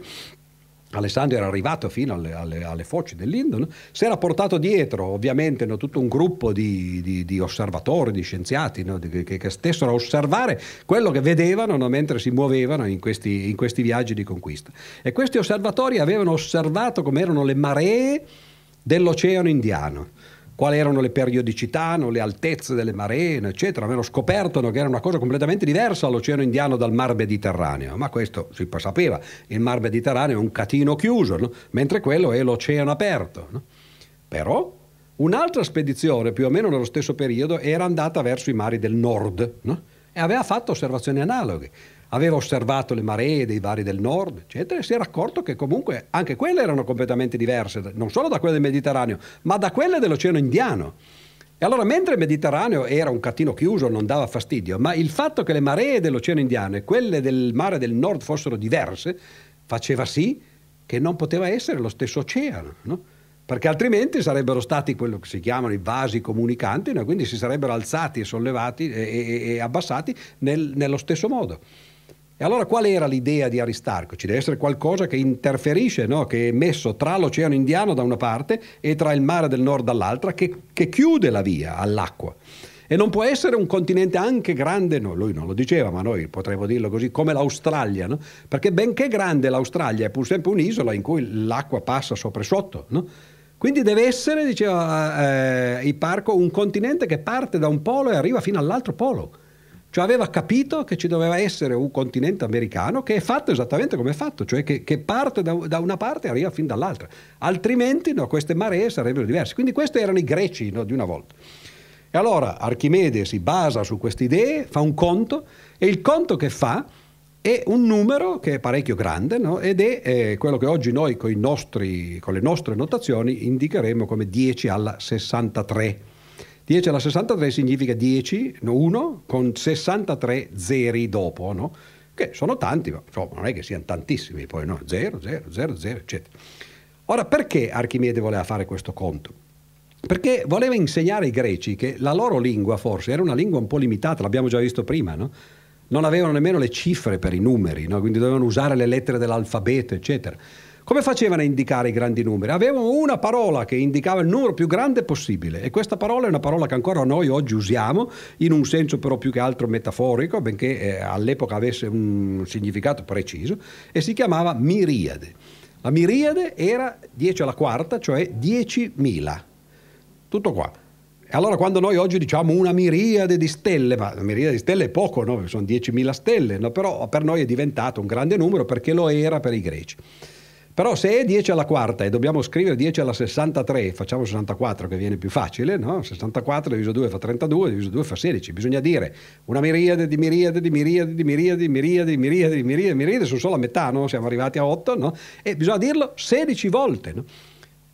Alessandro era arrivato fino alle, alle, alle foci dell'Indo, no? si era portato dietro ovviamente no, tutto un gruppo di, di, di osservatori, di scienziati no? di, che, che, stessero a osservare quello che vedevano mentre si muovevano in questi, in questi viaggi di conquista. E questi osservatori avevano osservato come erano le maree dell'Oceano Indiano quali erano le periodicità, le altezze delle maree, eccetera. Avevano scoperto che era una cosa completamente diversa l'Oceano Indiano dal Mar Mediterraneo, ma questo si sapeva, il Mar Mediterraneo è un catino chiuso, no? mentre quello è l'Oceano aperto. No? Però un'altra spedizione, più o meno nello stesso periodo, era andata verso i mari del nord no? e aveva fatto osservazioni analoghe aveva osservato le maree dei vari del nord, eccetera, e si era accorto che comunque anche quelle erano completamente diverse, non solo da quelle del Mediterraneo, ma da quelle dell'Oceano Indiano. E allora, mentre il Mediterraneo era un catino chiuso, non dava fastidio, ma il fatto che le maree dell'Oceano Indiano e quelle del mare del nord fossero diverse, faceva sì che non poteva essere lo stesso oceano, no? perché altrimenti sarebbero stati quello che si chiamano i vasi comunicanti, no? quindi si sarebbero alzati e sollevati e, e, e abbassati nel, nello stesso modo. E allora qual era l'idea di Aristarco? Ci deve essere qualcosa che interferisce, no? che è messo tra l'Oceano Indiano da una parte e tra il mare del nord dall'altra, che, che chiude la via all'acqua. E non può essere un continente anche grande, no, lui non lo diceva, ma noi potremmo dirlo così, come l'Australia, no? perché benché grande l'Australia è pur sempre un'isola in cui l'acqua passa sopra e sotto. No? Quindi deve essere, diceva eh, Ipparco, un continente che parte da un polo e arriva fino all'altro polo. Cioè aveva capito che ci doveva essere un continente americano che è fatto esattamente come è fatto, cioè che, che parte da, da, una parte e arriva fin dall'altra. Altrimenti no, queste maree sarebbero diverse. Quindi questi erano i greci no, di una volta. E allora Archimede si basa su queste idee, fa un conto e il conto che fa è un numero che è parecchio grande no? ed è eh, quello che oggi noi con, nostri, con le nostre notazioni indicheremo come 10 alla 63. 10 alla 63 significa 10, 1 con 63 zeri dopo, no? che sono tanti, ma insomma, non è che siano tantissimi, poi no, 0, 0, 0, 0, eccetera. Ora, perché Archimede voleva fare questo conto? Perché voleva insegnare ai greci che la loro lingua forse era una lingua un po' limitata, l'abbiamo già visto prima, no? Non avevano nemmeno le cifre per i numeri, no? quindi dovevano usare le lettere dell'alfabeto, eccetera. Come facevano a indicare i grandi numeri? Avevano una parola che indicava il numero più grande possibile e questa parola è una parola che ancora noi oggi usiamo in un senso però più che altro metaforico, benché eh, all'epoca avesse un significato preciso, e si chiamava miriade. La miriade era 10 alla quarta, cioè 10.000. Tutto qua. Allora quando noi oggi diciamo una miriade di stelle, ma la miriade di stelle è poco, no? sono 10.000 stelle, no? però per noi è diventato un grande numero perché lo era per i greci. Però se è 10 alla quarta e dobbiamo scrivere 10 alla 63, facciamo 64 che viene più facile, no? 64 diviso 2 fa 32, diviso 2 fa 16. Bisogna dire una miriade di miriade di miriade di miriade di miriade di miriade di miriade, miriade sono solo a metà, no? Siamo arrivati a 8, no? E bisogna dirlo 16 volte, no?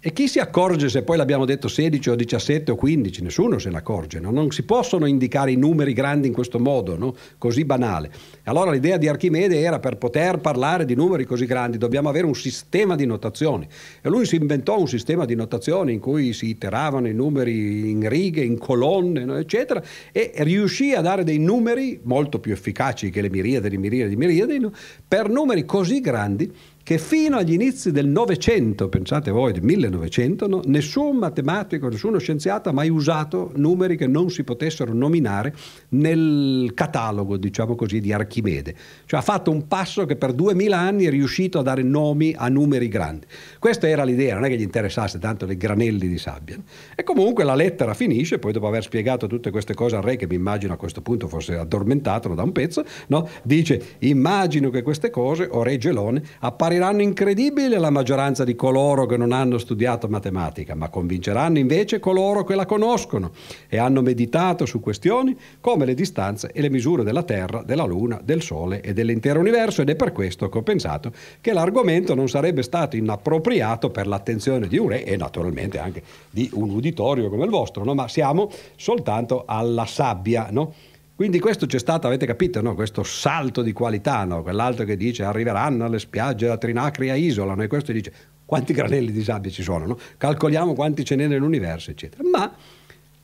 E chi si accorge se poi l'abbiamo detto 16 o 17 o 15? Nessuno se ne accorge. No? Non si possono indicare i numeri grandi in questo modo, no? così banale. Allora l'idea di Archimede era per poter parlare di numeri così grandi dobbiamo avere un sistema di notazioni. E lui si inventò un sistema di notazioni in cui si iteravano i numeri in righe, in colonne, no? eccetera, e riuscì a dare dei numeri molto più efficaci che le miriade di miriade di miriadi, per numeri così grandi che fino agli inizi del Novecento, pensate voi, del 1900, no, nessun matematico, nessuno scienziato ha mai usato numeri che non si potessero nominare nel catalogo, diciamo così, di Archimede. Cioè ha fatto un passo che per duemila anni è riuscito a dare nomi a numeri grandi. Questa era l'idea, non è che gli interessasse tanto dei granelli di sabbia. E comunque la lettera finisce, poi dopo aver spiegato tutte queste cose al re, che mi immagino a questo punto fosse addormentato da un pezzo, no? dice immagino che queste cose, o re Gelone, appariranno appariranno incredibili alla maggioranza di coloro che non hanno studiato matematica, ma convinceranno invece coloro che la conoscono e hanno meditato su questioni come le distanze e le misure della Terra, della Luna, del Sole e dell'intero universo ed è per questo che ho pensato che l'argomento non sarebbe stato inappropriato per l'attenzione di un re e naturalmente anche di un uditorio come il vostro, no? ma siamo soltanto alla sabbia. No? Quindi questo c'è stato, avete capito, no? questo salto di qualità, no? quell'altro che dice arriveranno alle spiagge da Trinacria Isola, no? e questo dice quanti granelli di sabbia ci sono, no? calcoliamo quanti ce n'è nell'universo, eccetera. Ma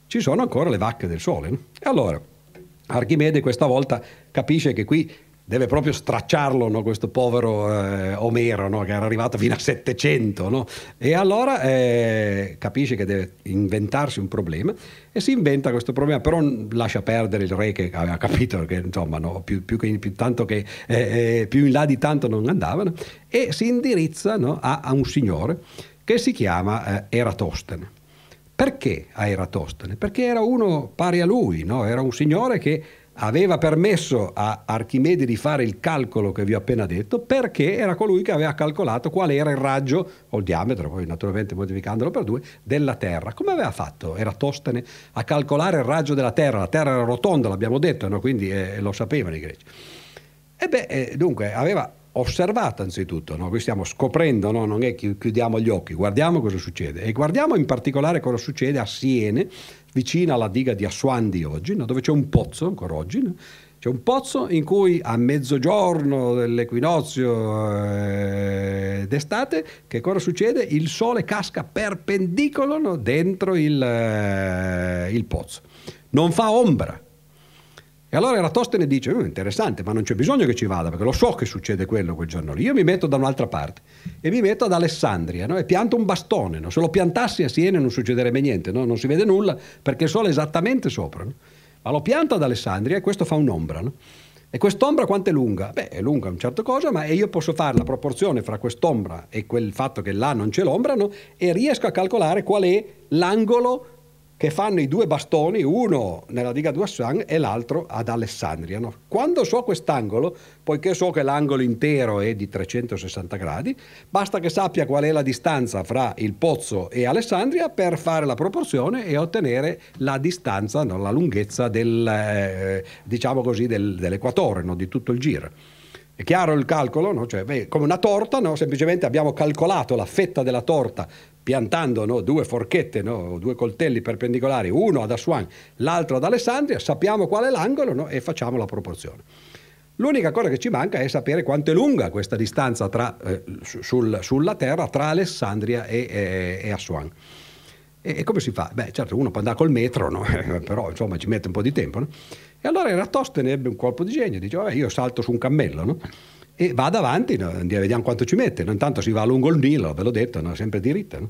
ci sono ancora le vacche del sole. E allora Archimede questa volta capisce che qui deve proprio stracciarlo no? questo povero eh, Omero no? che era arrivato fino a 700 no? e allora eh, capisce che deve inventarsi un problema e si inventa questo problema però lascia perdere il re che aveva capito che insomma più, più, più, che, eh, eh, più, in là di tanto non andavano e si indirizza a, a, un signore che si chiama eh, Eratostene perché a Eratostene? perché era uno pari a lui era un signore che aveva permesso a Archimede di fare il calcolo che vi ho appena detto perché era colui che aveva calcolato qual era il raggio o il diametro, poi naturalmente modificandolo per due, della Terra. Come aveva fatto Eratostene a calcolare il raggio della Terra? La Terra era rotonda, l'abbiamo detto, no? quindi eh, lo sapevano i greci. E beh, eh, dunque, aveva osservato anzitutto, no? stiamo scoprendo, no? non è che chiudiamo gli occhi, guardiamo cosa succede e guardiamo in particolare cosa succede a Siene, vicino alla diga di Assuan di oggi, no? dove c'è un pozzo ancora oggi. C'è un pozzo in cui a mezzogiorno dell'equinozio eh, d'estate, che cosa succede? Il sole casca perpendicolo dentro il, eh, il pozzo. Non fa ombra, e allora Eratostene dice, oh, interessante, ma non c'è bisogno che ci vada, perché lo so che succede quello quel giorno lì. Io mi metto da un'altra parte e mi metto ad Alessandria no? e pianto un bastone. No? Se lo piantassi a Siena non succederebbe niente, no? non si vede nulla perché il sole è esattamente sopra. Ma lo pianto ad Alessandria e questo fa un'ombra. E quest'ombra quanto è lunga? Beh, è lunga un certo cosa, ma io posso fare la proporzione fra quest'ombra e quel fatto che là non c'è l'ombra e riesco a calcolare qual è l'angolo che fanno i due bastoni, uno nella diga di Assan e l'altro ad Alessandria. No? Quando so quest'angolo, poiché so che l'angolo intero è di 360 gradi, basta che sappia qual è la distanza fra il pozzo e Alessandria per fare la proporzione e ottenere la distanza, no? la lunghezza del, eh, diciamo così, del, dell'equatore, no? di tutto il giro. È chiaro il calcolo? No? Cioè, beh, come una torta, no? semplicemente abbiamo calcolato la fetta della torta piantando no, due forchette, no, due coltelli perpendicolari, uno ad Aswan, l'altro ad Alessandria, sappiamo qual è l'angolo no, e facciamo la proporzione. L'unica cosa che ci manca è sapere quanto è lunga questa distanza tra, eh, sul, sulla Terra tra Alessandria e, e, e Aswan. E, e, come si fa? Beh, certo, uno può andare col metro, (laughs) però insomma ci mette un po' di tempo. E allora Eratostene ebbe un colpo di genio, dice, vabbè, io salto su un cammello, e vado avanti, no? vediamo quanto ci mette. No? Intanto si va lungo il Nilo, ve l'ho detto, no? sempre diritta. No?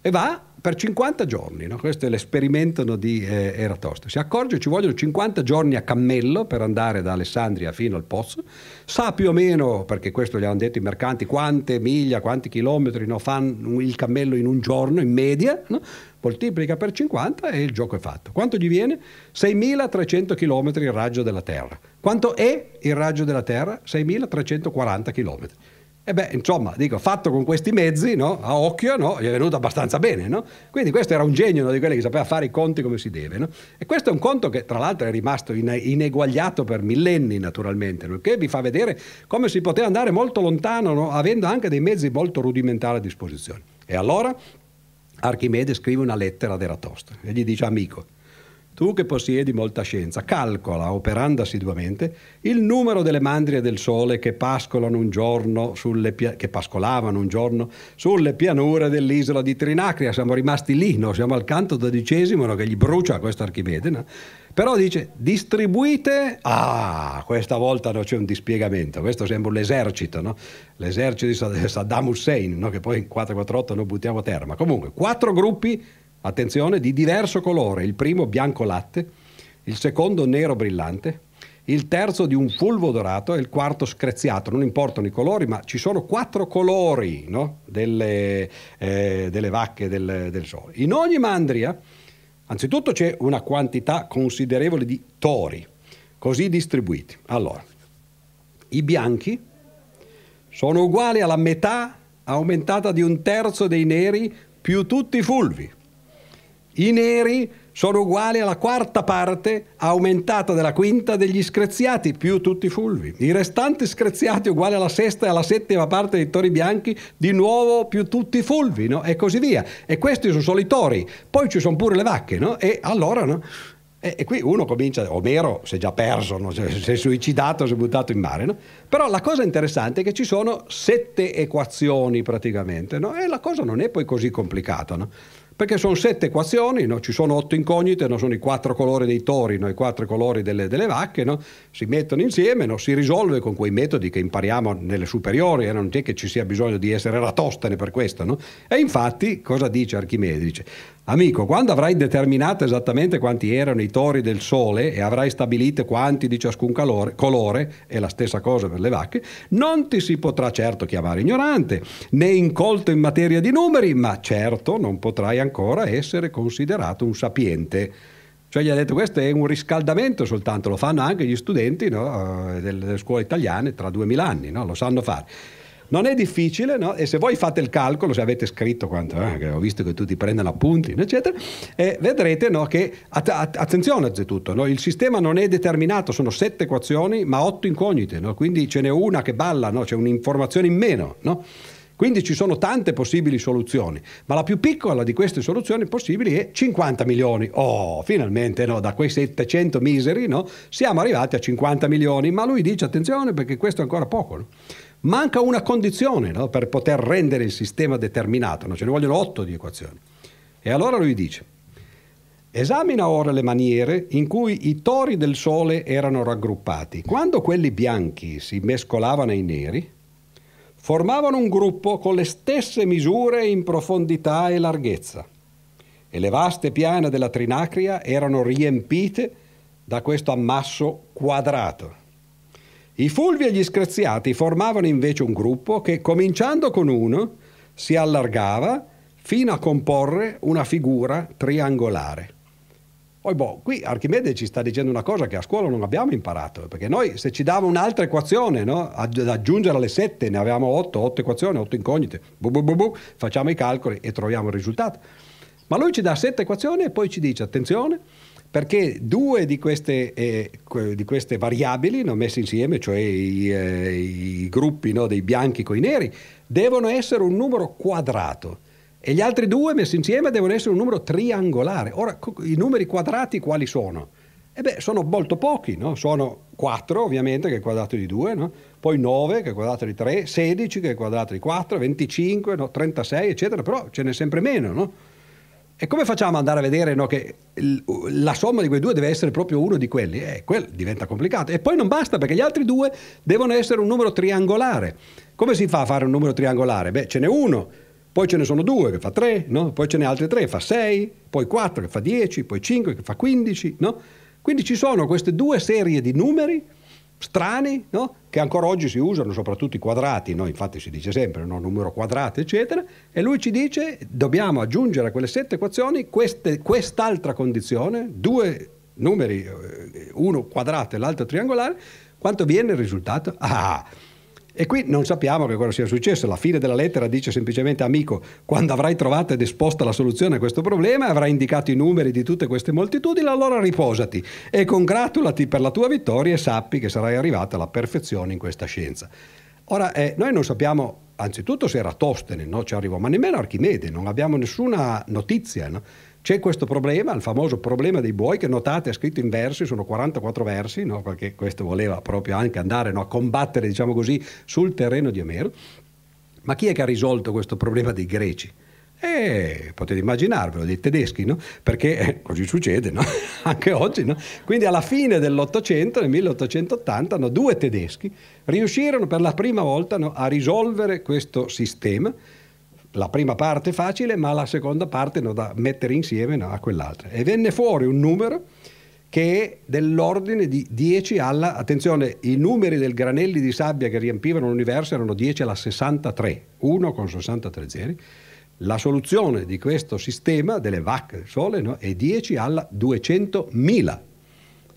E va per 50 giorni, questo è l'esperimento di eh, Eratostene. Si accorge che ci vogliono 50 giorni a cammello per andare da Alessandria fino al pozzo, sa più o meno, perché questo gli hanno detto i mercanti, quante miglia, quanti chilometri fanno il cammello in un giorno, in media, moltiplica per 50 e il gioco è fatto. Quanto gli viene? 6.300 km il raggio della Terra. Quanto è il raggio della Terra? 6.340 km. E beh, insomma, dico, fatto con questi mezzi, no? a occhio, no? gli è venuto abbastanza bene. No? Quindi questo era un genio di quelli che sapeva fare i conti come si deve. E questo è un conto che tra l'altro è rimasto ineguagliato per millenni naturalmente, che vi fa vedere come si poteva andare molto lontano avendo anche dei mezzi molto rudimentali a disposizione. E allora Archimede scrive una lettera ad Eratostene e gli dice amico, tu che possiedi molta scienza, calcola, operando assiduamente, il numero delle mandrie del sole che sulle che pascolavano un giorno sulle pianure dell'isola di Trinacria. Siamo rimasti lì, no? siamo al canto dodicesimo no? che gli brucia questo Archimede. No? Però dice distribuite, ah, questa volta no, c'è un dispiegamento, questo sembra l'esercito, no? l'esercito di Saddam Hussein, no? che poi in 448 noi buttiamo a terra, ma comunque quattro gruppi, attenzione, di diverso colore, il primo bianco latte, il secondo nero brillante, il terzo di un fulvo dorato e il quarto screziato. Non importano i colori, ma ci sono quattro colori no? delle, eh, delle, vacche del, del, sole. In ogni mandria, anzitutto c'è una quantità considerevole di tori, così distribuiti. Allora, i bianchi sono uguali alla metà aumentata di un terzo dei neri più tutti i fulvi. I neri sono uguali alla quarta parte aumentata della quinta degli screziati più tutti i fulvi. I restanti screziati uguali alla sesta e alla settima parte dei tori bianchi di nuovo più tutti i fulvi, no? E così via. E questi sono solo i tori. Poi ci sono pure le vacche, no? E allora, no? E, e qui uno comincia, Omero si è già perso, no? si è suicidato, si è buttato in mare. No? Però la cosa interessante è che ci sono sette equazioni praticamente, no? e la cosa non è poi così complicata. No? Perché sono sette equazioni, no? ci sono otto incognite, no? sono i quattro colori dei tori, no? i quattro colori delle, delle vacche, si mettono insieme, si risolve con quei metodi che impariamo nelle superiori, eh? non è che ci sia bisogno di essere ratostene per questo. E infatti cosa dice Archimede? Dice, Amico, quando avrai determinato esattamente quanti erano i tori del sole e avrai stabilito quanti di ciascun calore, colore, e la stessa cosa per le vacche, non ti si potrà certo chiamare ignorante, né incolto in materia di numeri, ma certo non potrai ancora essere considerato un sapiente. Cioè gli ha detto questo è un riscaldamento soltanto, lo fanno anche gli studenti no, delle scuole italiane tra 2000 anni, no? lo sanno fare. Non è difficile, no? E se voi fate il calcolo, se avete scritto quanto, eh, ho visto che tutti prendono appunti, eccetera, eh, vedrete no, che, att- att- attenzione anzitutto, no? il sistema non è determinato, sono sette equazioni, ma otto incognite, quindi ce n'è una che balla, c'è un'informazione in meno. Quindi ci sono tante possibili soluzioni, ma la più piccola di queste soluzioni possibili è 50 milioni. Oh, finalmente no, da quei 700 miseri no, siamo arrivati a 50 milioni, ma lui dice attenzione perché questo è ancora poco. No? Manca una condizione no, per poter rendere il sistema determinato, no? ce ne vogliono otto di equazioni. E allora lui dice, esamina ora le maniere in cui i tori del Sole erano raggruppati. Quando quelli bianchi si mescolavano ai neri, formavano un gruppo con le stesse misure in profondità e larghezza e le vaste piane della trinacria erano riempite da questo ammasso quadrato. I fulvi e gli screziati formavano invece un gruppo che, cominciando con uno, si allargava fino a comporre una figura triangolare. Poi, boh, qui Archimede ci sta dicendo una cosa che a scuola non abbiamo imparato, perché noi se ci dava un'altra equazione, no? ad aggiungere alle sette, ne avevamo otto, otto equazioni, otto incognite, bu, bu, bu, bu, facciamo i calcoli e troviamo il risultato. Ma lui ci dà sette equazioni e poi ci dice, attenzione, perché due di queste, eh, di queste variabili no, messe insieme, cioè i, eh, i gruppi no, dei bianchi con i neri, devono essere un numero quadrato e gli altri due messi insieme devono essere un numero triangolare. Ora, i numeri quadrati quali sono? E beh, sono molto pochi, no? sono 4 ovviamente che è il quadrato di 2, no? poi 9 che è il quadrato di 3, 16 che è il quadrato di 4, 25, no? 36 eccetera, però ce n'è sempre meno. No? E come facciamo ad andare a vedere no, che la somma di quei due deve essere proprio uno di quelli? Eh, quello diventa complicato. E poi non basta perché gli altri due devono essere un numero triangolare. Come si fa a fare un numero triangolare? Beh, ce n'è uno, poi ce ne sono due che fa tre, no? poi ce n'è altri tre che fa sei, poi quattro che fa dieci, poi cinque che fa quindici. No? Quindi ci sono queste due serie di numeri strani, no? che ancora oggi si usano, soprattutto i quadrati, no? infatti si dice sempre no? numero quadrato, eccetera, e lui ci dice dobbiamo aggiungere a quelle sette equazioni queste, quest'altra condizione, due numeri, eh, uno quadrato e l'altro triangolare, quanto viene il risultato? Ah, e qui non sappiamo che cosa sia successo. La fine della lettera dice semplicemente amico, quando avrai trovato ed esposta la soluzione a questo problema, avrai indicato i numeri di tutte queste moltitudini, allora riposati e congratulati per la tua vittoria e sappi che sarai arrivato alla perfezione in questa scienza. Ora, eh, noi non sappiamo anzitutto se Eratostene no, ci arrivò, ma nemmeno Archimede, non abbiamo nessuna notizia. No? C'è questo problema, il famoso problema dei buoi, che notate è scritto in versi, sono 44 versi, no? perché questo voleva proprio anche andare no? a combattere, diciamo così, sul terreno di Omero. Ma chi è che ha risolto questo problema dei greci? E potete immaginarvelo, dei tedeschi, no? Perché eh, così succede, no? (laughs) Anche oggi, no? Quindi alla fine dell'Ottocento, nel 1880, no, due tedeschi riuscirono per la prima volta a risolvere questo sistema. La prima parte facile, ma la seconda parte da mettere insieme a quell'altra. E venne fuori un numero che è dell'ordine di 10 alla, attenzione, i numeri del granelli di sabbia che riempivano l'universo erano 10 alla 63, 1 con 63 zeri. La soluzione di questo sistema delle vacche del Sole no, è 10 alla 200.000,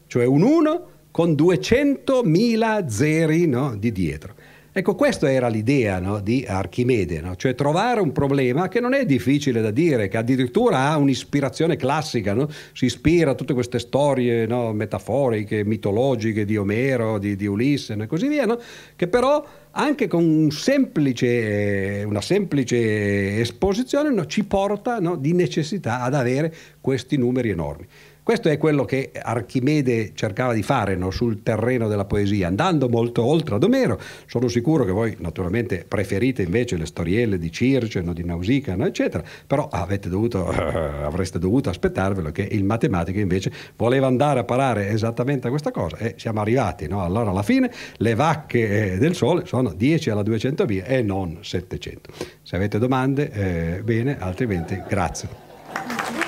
cioè un 1 con 200.000 zeri no, di dietro. Ecco, questa era l'idea no, di Archimede, no? cioè trovare un problema che non è difficile da dire, che addirittura ha un'ispirazione classica, no? si ispira a tutte queste storie metaforiche, mitologiche di Omero, di, di Ulisse e così via, che però anche con un semplice, una semplice esposizione ci porta di necessità ad avere questi numeri enormi. Questo è quello che Archimede cercava di fare no, sul terreno della poesia, andando molto oltre ad Omero. Sono sicuro che voi naturalmente preferite invece le storielle di Circe, no, di Nausicaa, no, eccetera, però dovuto, uh, (laughs) avreste dovuto aspettarvelo che il matematico invece voleva andare a parare esattamente a questa cosa e siamo arrivati. Allora alla fine le vacche eh, del Sole sono 10 alla 200 via e non 700. Se avete domande, eh, bene, altrimenti grazie.